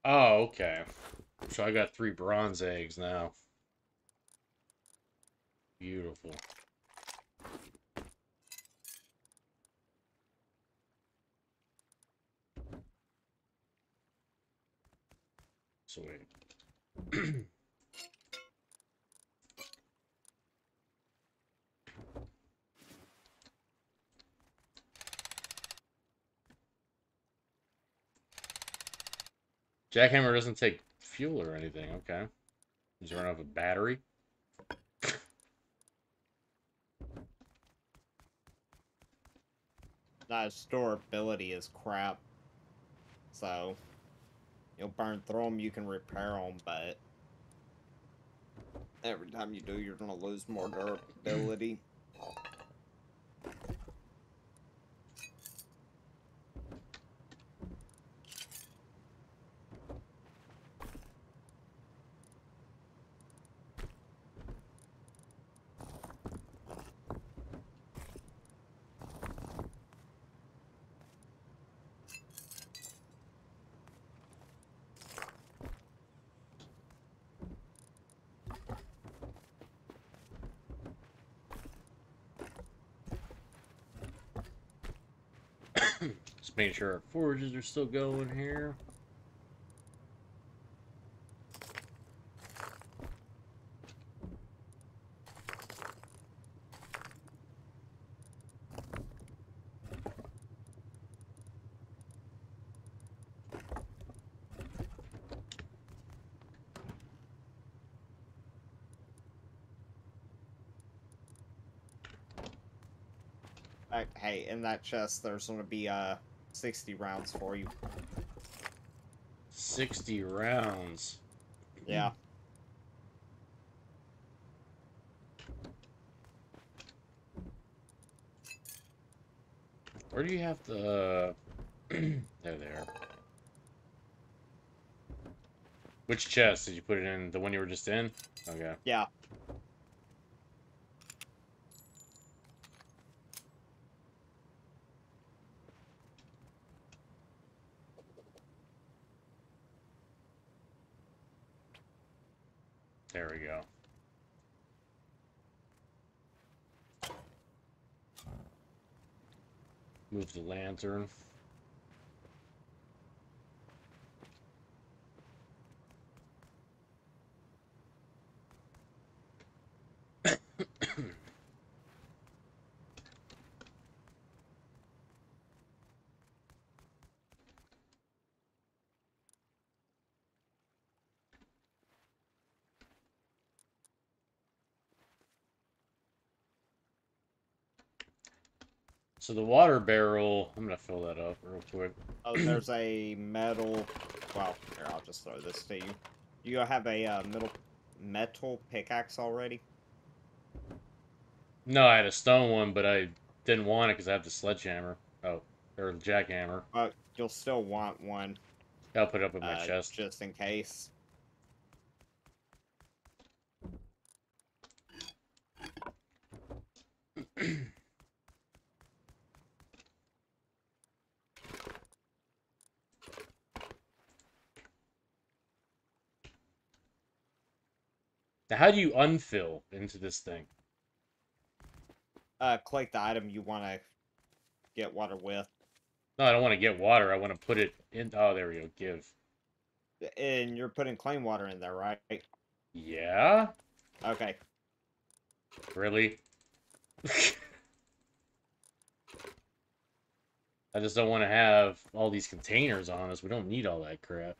Oh, okay. I got three bronze eggs now. Beautiful. Sweet. Jackhammer doesn't take fuel or anything. Okay. It run off a battery? That storability is crap. So, you'll burn through them, you can repair them, but every time you do, you're gonna lose more durability. Just making sure our forges are still going here. Uh, hey, in that chest, there's gonna be uh 60 rounds for you. 60 rounds. Yeah. Where do you have the... there they are. Which chest? Did you put it in? The one you were just in? Okay. Yeah. There we go. Move the lantern. So the water barrel, I'm gonna fill that up real quick. Oh, there's a metal. Well, here I'll just throw this to you. You have a uh, metal metal pickaxe already? No, I had a stone one, but I didn't want it because I have the sledgehammer. Oh, or the jackhammer. Uh, you'll still want one, I'll put it up in my uh, chest. just in case. Now, how do you unfill into this thing? Uh, click the item you want to get water with, No, I don't want to get water. I want to put it in. Oh, there we go. Give. and you're putting plain water in there, right? Yeah? Okay. Really? I just don't want to have all these containers on us. We don't need all that crap.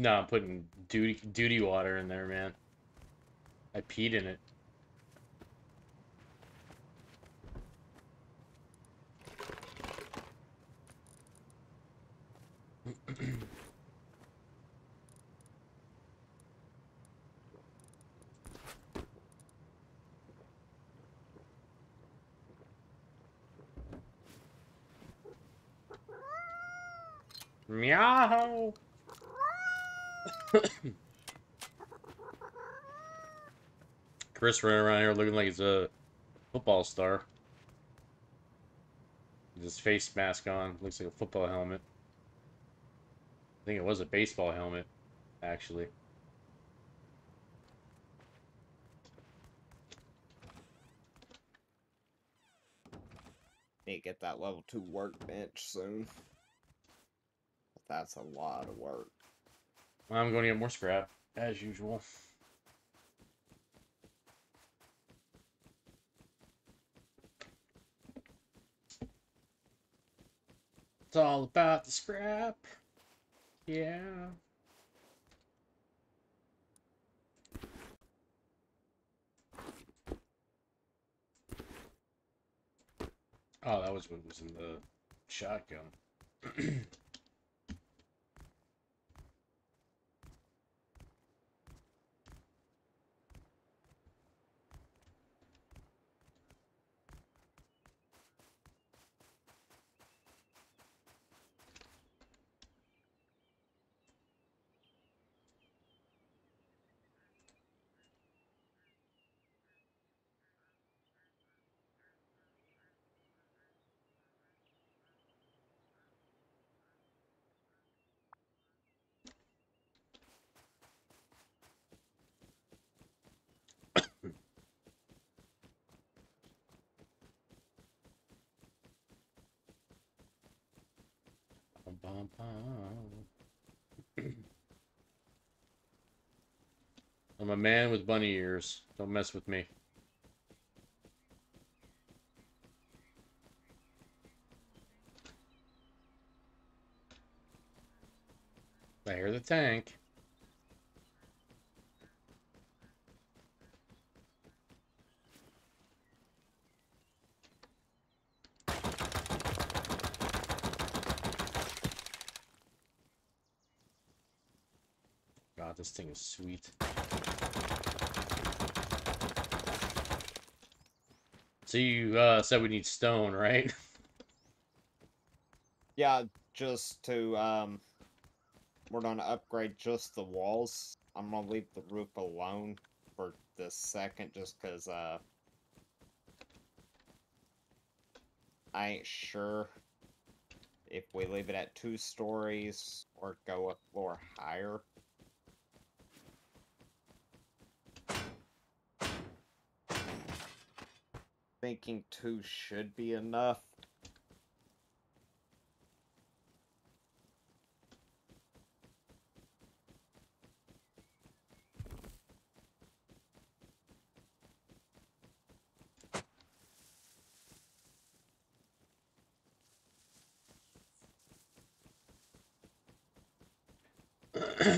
No, I'm putting duty duty water in there, man. I peed in it. Meow. Chris running around here looking like he's a football star. With his face mask on, looks like a football helmet. I think it was a baseball helmet, actually. Need to get that level two workbench soon. That's a lot of work. I'm going to get more scrap, as usual. It's all about the scrap. Yeah. Oh, that was what was in the shotgun. I'm a man with bunny ears. Don't mess with me. I hear the tank. This thing is sweet. So you uh, said we need stone, right? Yeah, just to um we're gonna upgrade just the walls. I'm gonna leave the roof alone for this second just cause uh I ain't sure if we leave it at two stories or go a floor higher. Thinking two should be enough.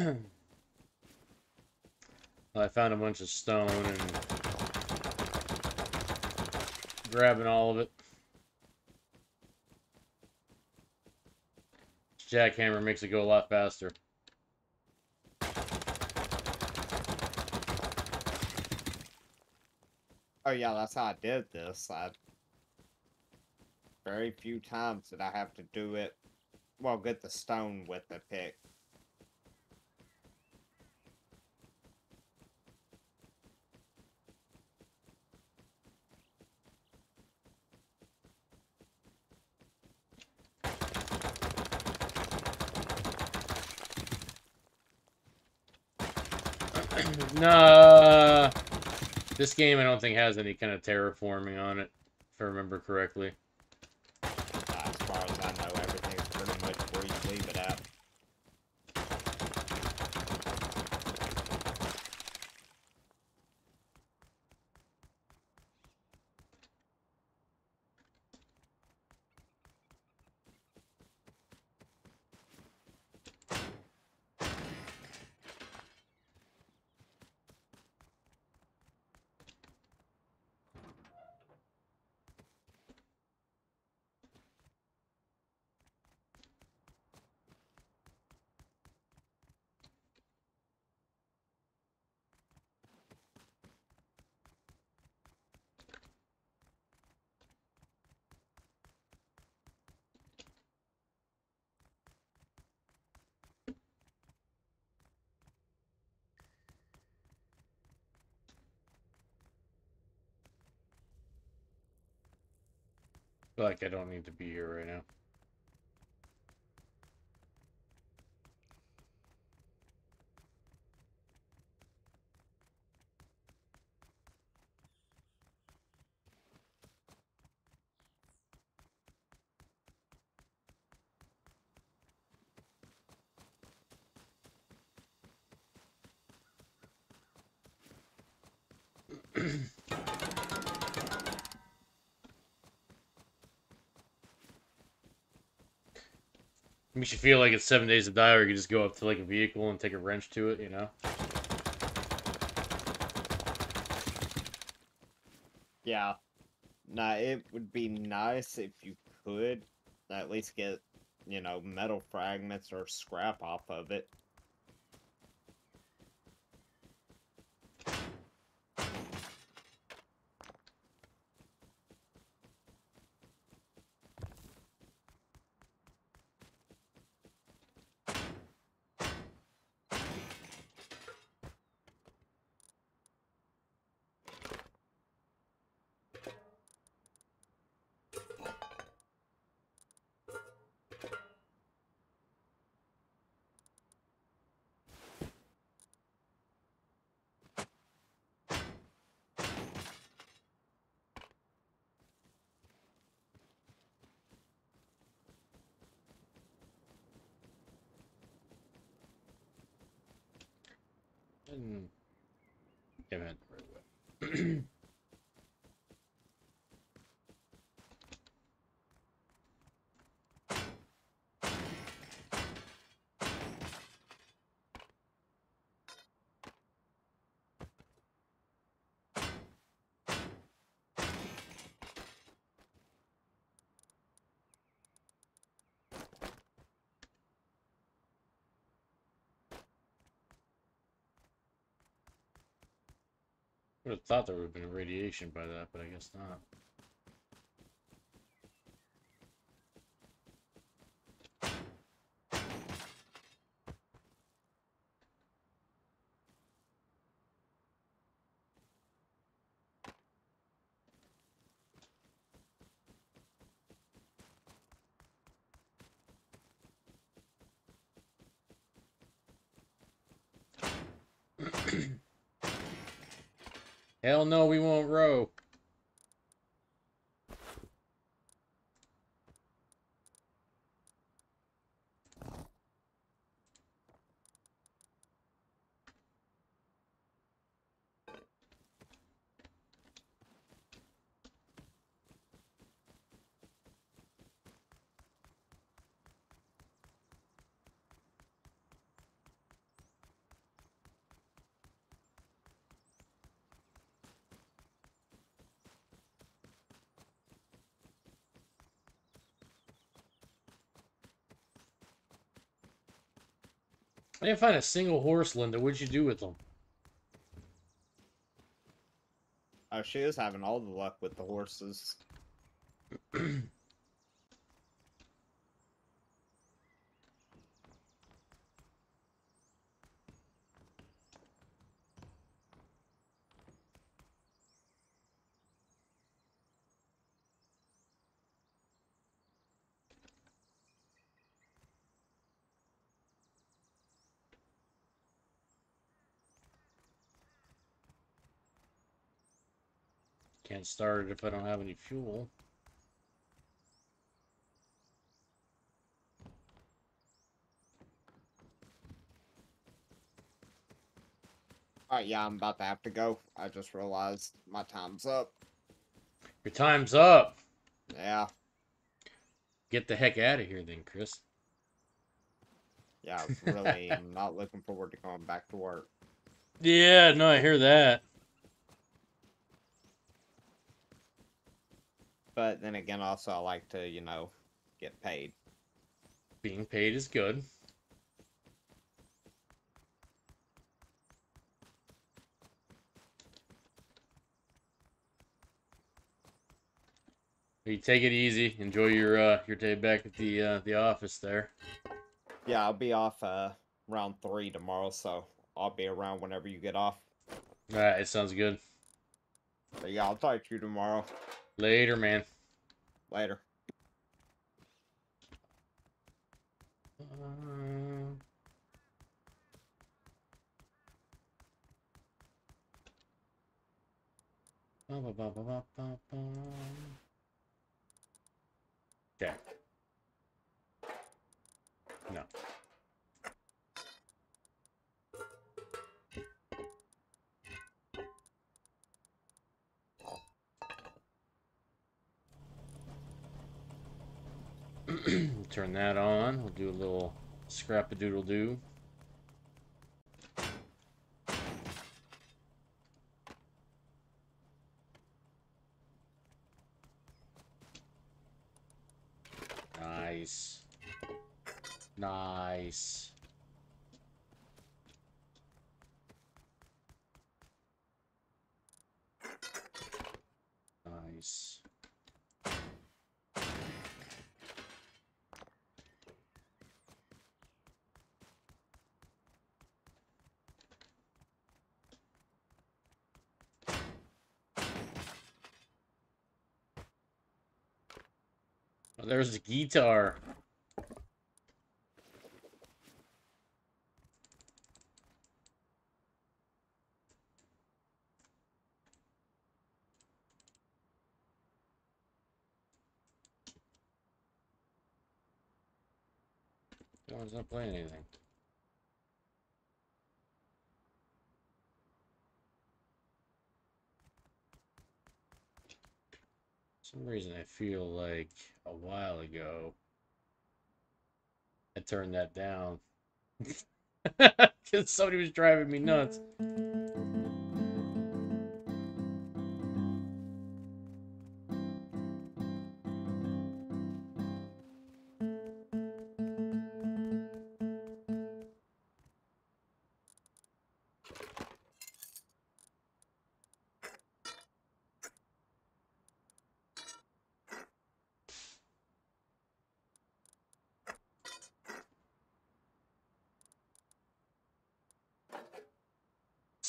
I found a bunch of stone and grabbing all of it. Jackhammer makes it go a lot faster. Oh yeah, that's how I did this. I very few times did I have to do it. Well, get the stone with the pick. No, this game I don't think has any kind of terraforming on it, if I remember correctly. Uh, as far as I know, everything's pretty much where you leave it at. feel like I don't need to be here right now. Makes you feel like it's seven days to die, or you can just go up to like a vehicle and take a wrench to it, you know? Yeah. Nah, it would be nice if you could at least get, you know, metal fragments or scrap off of it. And... Damn it. right away. Would have thought there would have been radiation by that, but I guess not. Hell no, we won't row. I didn't find a single horse, Linda. What'd you do with them? Oh, she is having all the luck with the horses. Can't start it if I don't have any fuel. Alright, yeah, I'm about to have to go. I just realized my time's up. Your time's up. Yeah, Get the heck out of here then, Chris. yeah, I really am not looking forward to going back to work. Yeah, no, I hear that. But then again, also, I like to, you know, get paid. Being paid is good. You take it easy. Enjoy your uh, your day back at the uh, the office there. Yeah, I'll be off uh, around 3 tomorrow, so I'll be around whenever you get off. All right, it sounds good. But yeah, I'll talk to you tomorrow. Later, man. Later. Uh. Okay. No. Turn that on. We'll do a little scrap a doodle doo. Nice. Nice. Nice. Oh, there's the guitar. No one's not playing anything. some reason I feel like a while ago I turned that down. Because somebody was driving me nuts. Mm.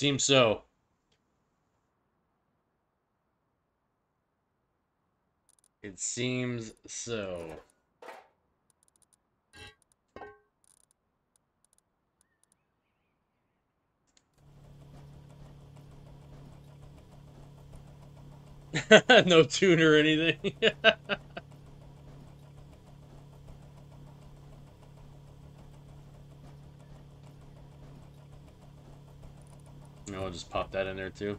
Seems so. It seems so. no tune or anything. I'll just pop that in there too.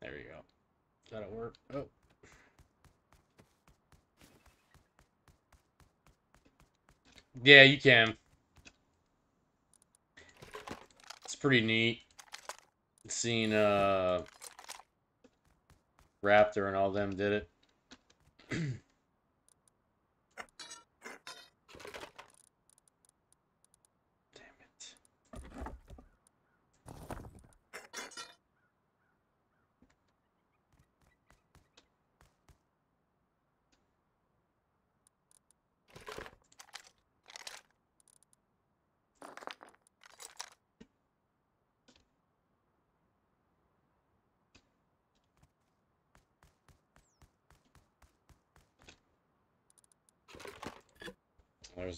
There you go. That'll work. Oh. Yeah, you can. It's pretty neat. Seeing uh Raptor and all them did it.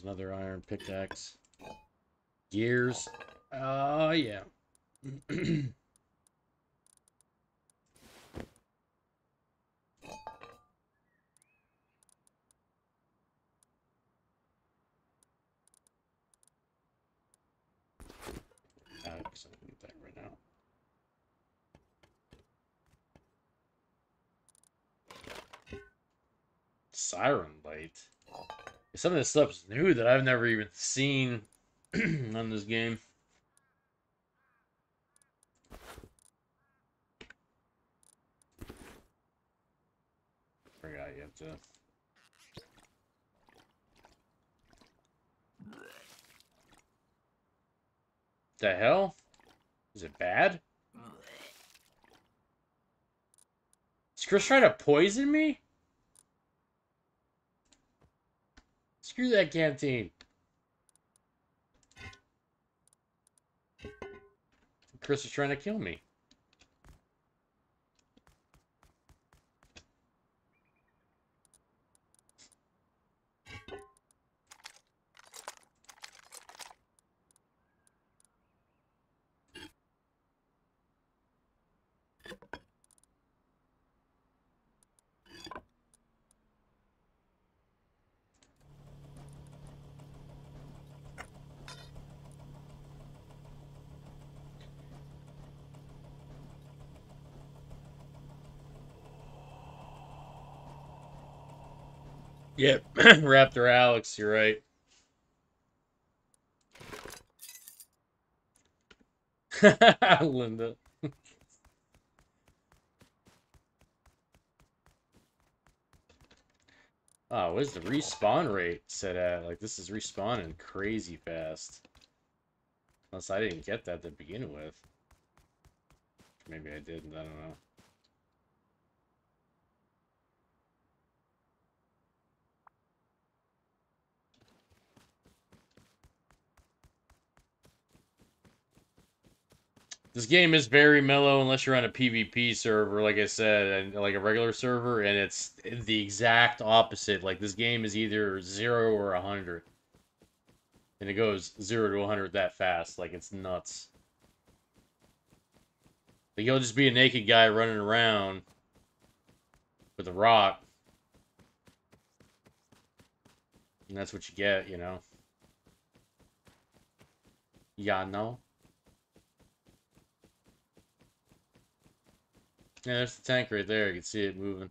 Another iron pickaxe. Gears. Oh, yeah. Ah, Alex, I need that right now. Siren light. Some of this stuff's new that I've never even seen on this game. Forgot you have to. The hell? Is it bad? Is Chris trying to poison me? Screw that canteen. Chris is trying to kill me. Yep, Raptor Alex, you're right. Linda. Oh, what is the respawn rate set at? Like, this is respawning crazy fast. Unless I didn't get that to begin with. Maybe I didn't, I don't know. This game is very mellow unless you're on a PvP server, like I said, and like a regular server, and it's the exact opposite. Like this game is either zero or a hundred, and it goes zero to a hundred that fast. Like it's nuts. Like you'll just be a naked guy running around with a rock, and that's what you get, you know. Yeah, no. Yeah, there's the tank right there. You can see it moving.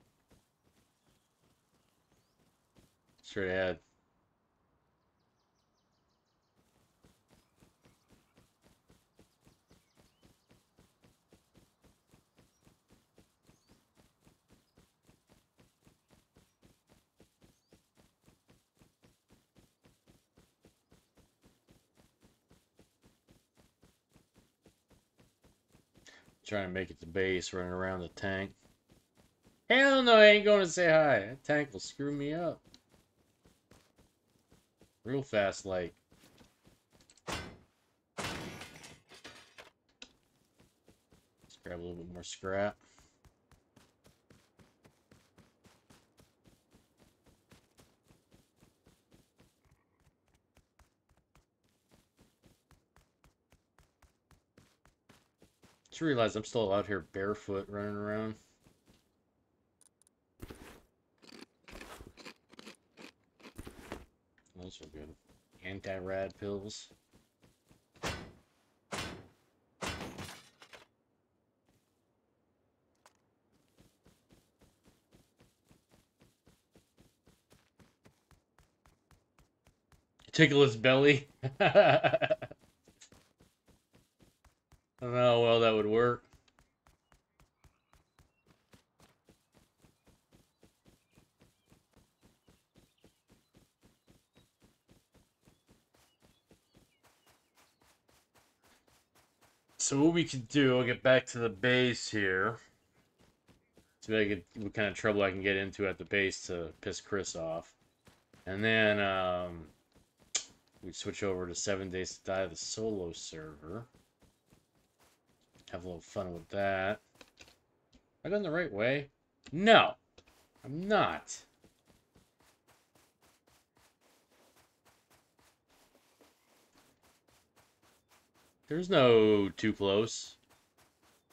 Straight ahead. Trying to make it to base, running around the tank. Hell no, I ain't going to say hi. That tank will screw me up. Real fast, like. Let's grab a little bit more scrap. Just realized I'm still out here barefoot running around. Those are good. Anti-rad pills. Tickle his belly. I don't know how well that would work. So what we can do, I'll get back to the base here. See get what kind of trouble I can get into at the base to piss Chris off. And then um, we switch over to Seven Days to Die, the solo server have a little fun with that. Am I going the right way? No, I'm not. There's no too close.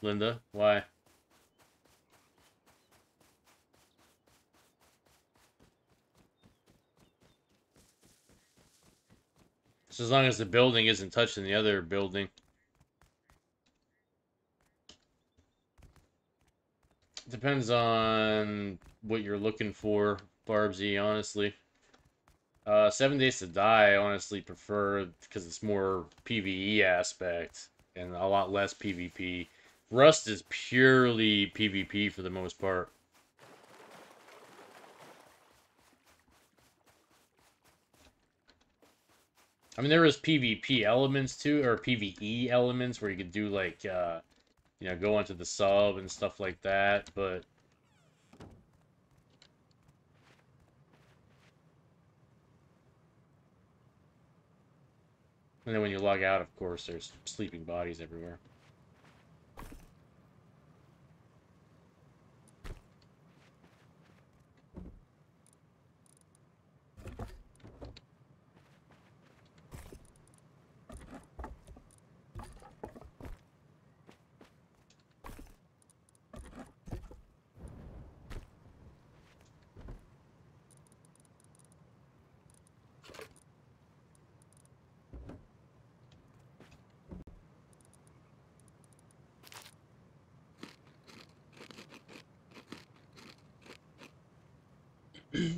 Linda, why? So as long as the building isn't touching the other building. Depends on what you're looking for, Barbsy, honestly. Uh, Seven Days to Die, I honestly prefer because it's more PvE aspect and a lot less PvP. Rust is purely PvP for the most part. I mean, there is PvP elements too, or PvE elements where you could do like uh, you know, go into the sub and stuff like that, but And then when you log out, of course, there's sleeping bodies everywhere.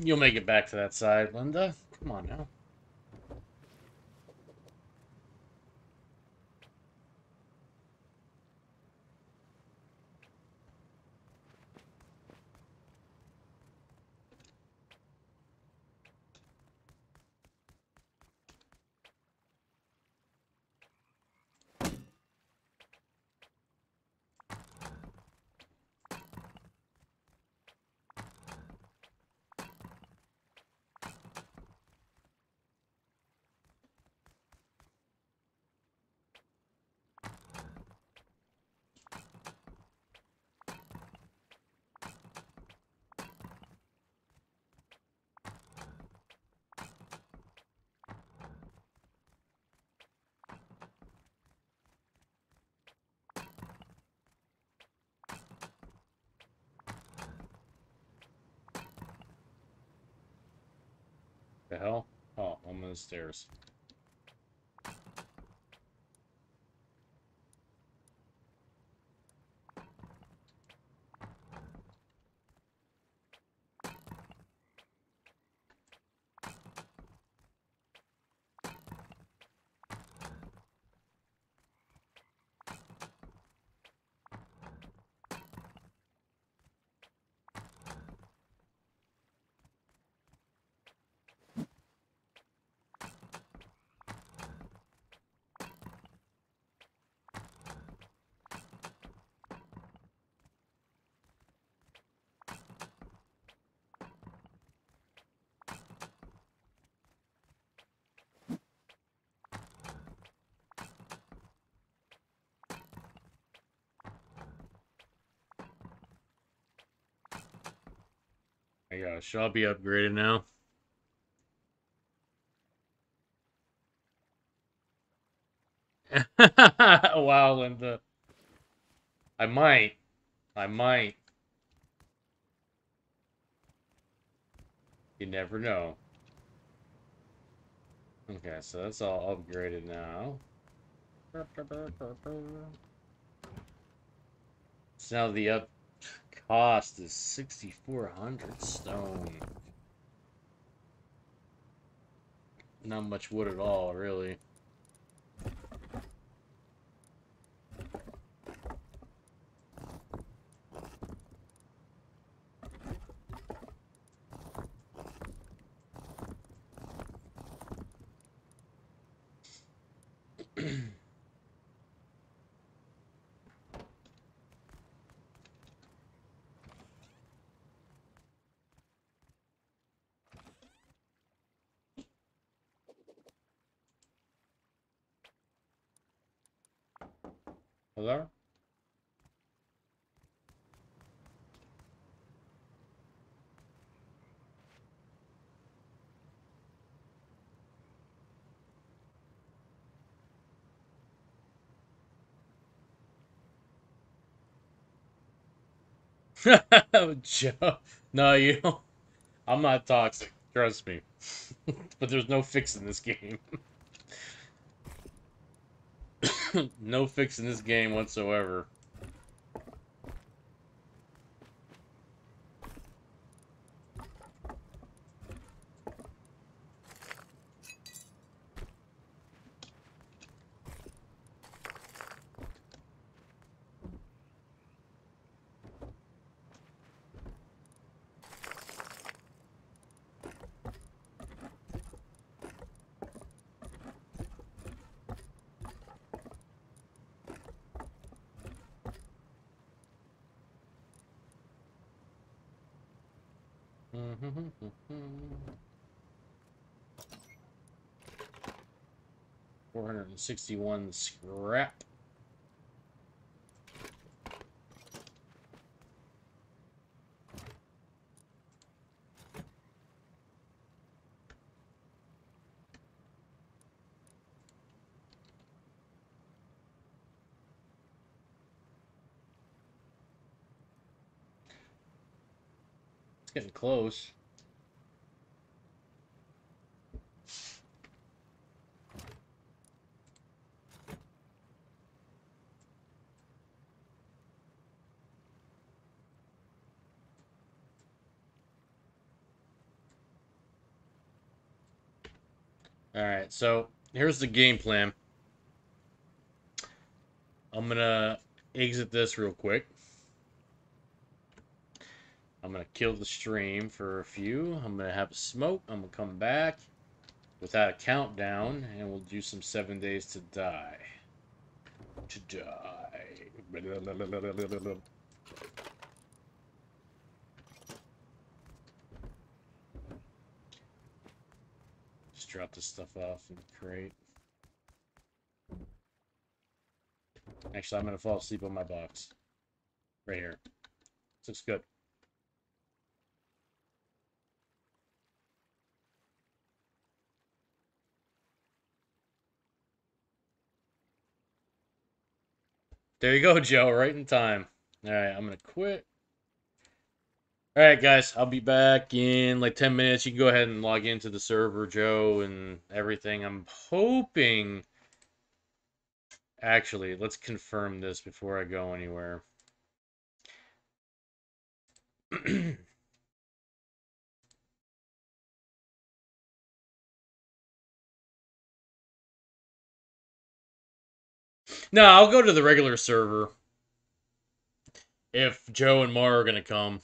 You'll make it back to that side, Linda. Come on now. The hell? Oh, I'm on the stairs. Gosh, I'll be upgraded now. wow, Linda. I might. I might. You never know. Okay, so that's all upgraded now. So now the up cost is 6,400 stone. Not much wood at all, really. Hello? Joe, no, you don't. I'm not toxic. Trust me. but there's no fix in this game. no fix in this game whatsoever. Four hundred and sixty-one scrap. It's getting close. Alright, so here's the game plan. I'm gonna exit this real quick. I'm gonna kill the stream for a few. I'm gonna have a smoke. I'm gonna come back without a countdown, and we'll do some seven days to die. To die. Just drop this stuff off in the crate. Actually, I'm gonna fall asleep on my box. Right here. This looks good. There you go, Joe, right in time. Alright, I'm gonna quit. Alright, guys, I'll be back in like 10 minutes. You can go ahead and log into the server, Joe, and everything. I'm hoping... Actually, let's confirm this before I go anywhere. no, I'll go to the regular server. If Joe and Mar are going to come.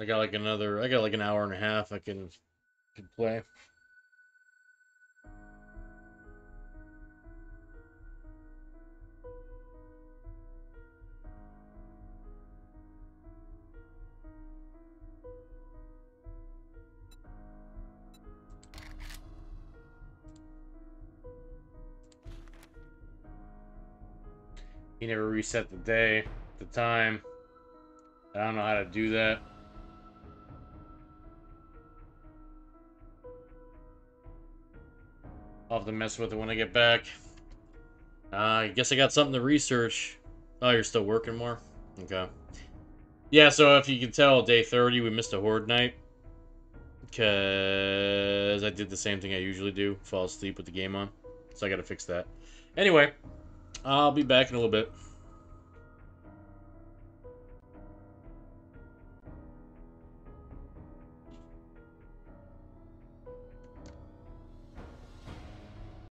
I got like another, I got like an hour and a half I can, can play. He never reset the day, the time. I don't know how to do that. I'll have to mess with it when I get back. Uh, I guess I got something to research. Oh, you're still working more? Okay. Yeah, so if you can tell, day 30, we missed a Horde night. Because I did the same thing I usually do. Fall asleep with the game on. So I gotta fix that. Anyway, I'll be back in a little bit.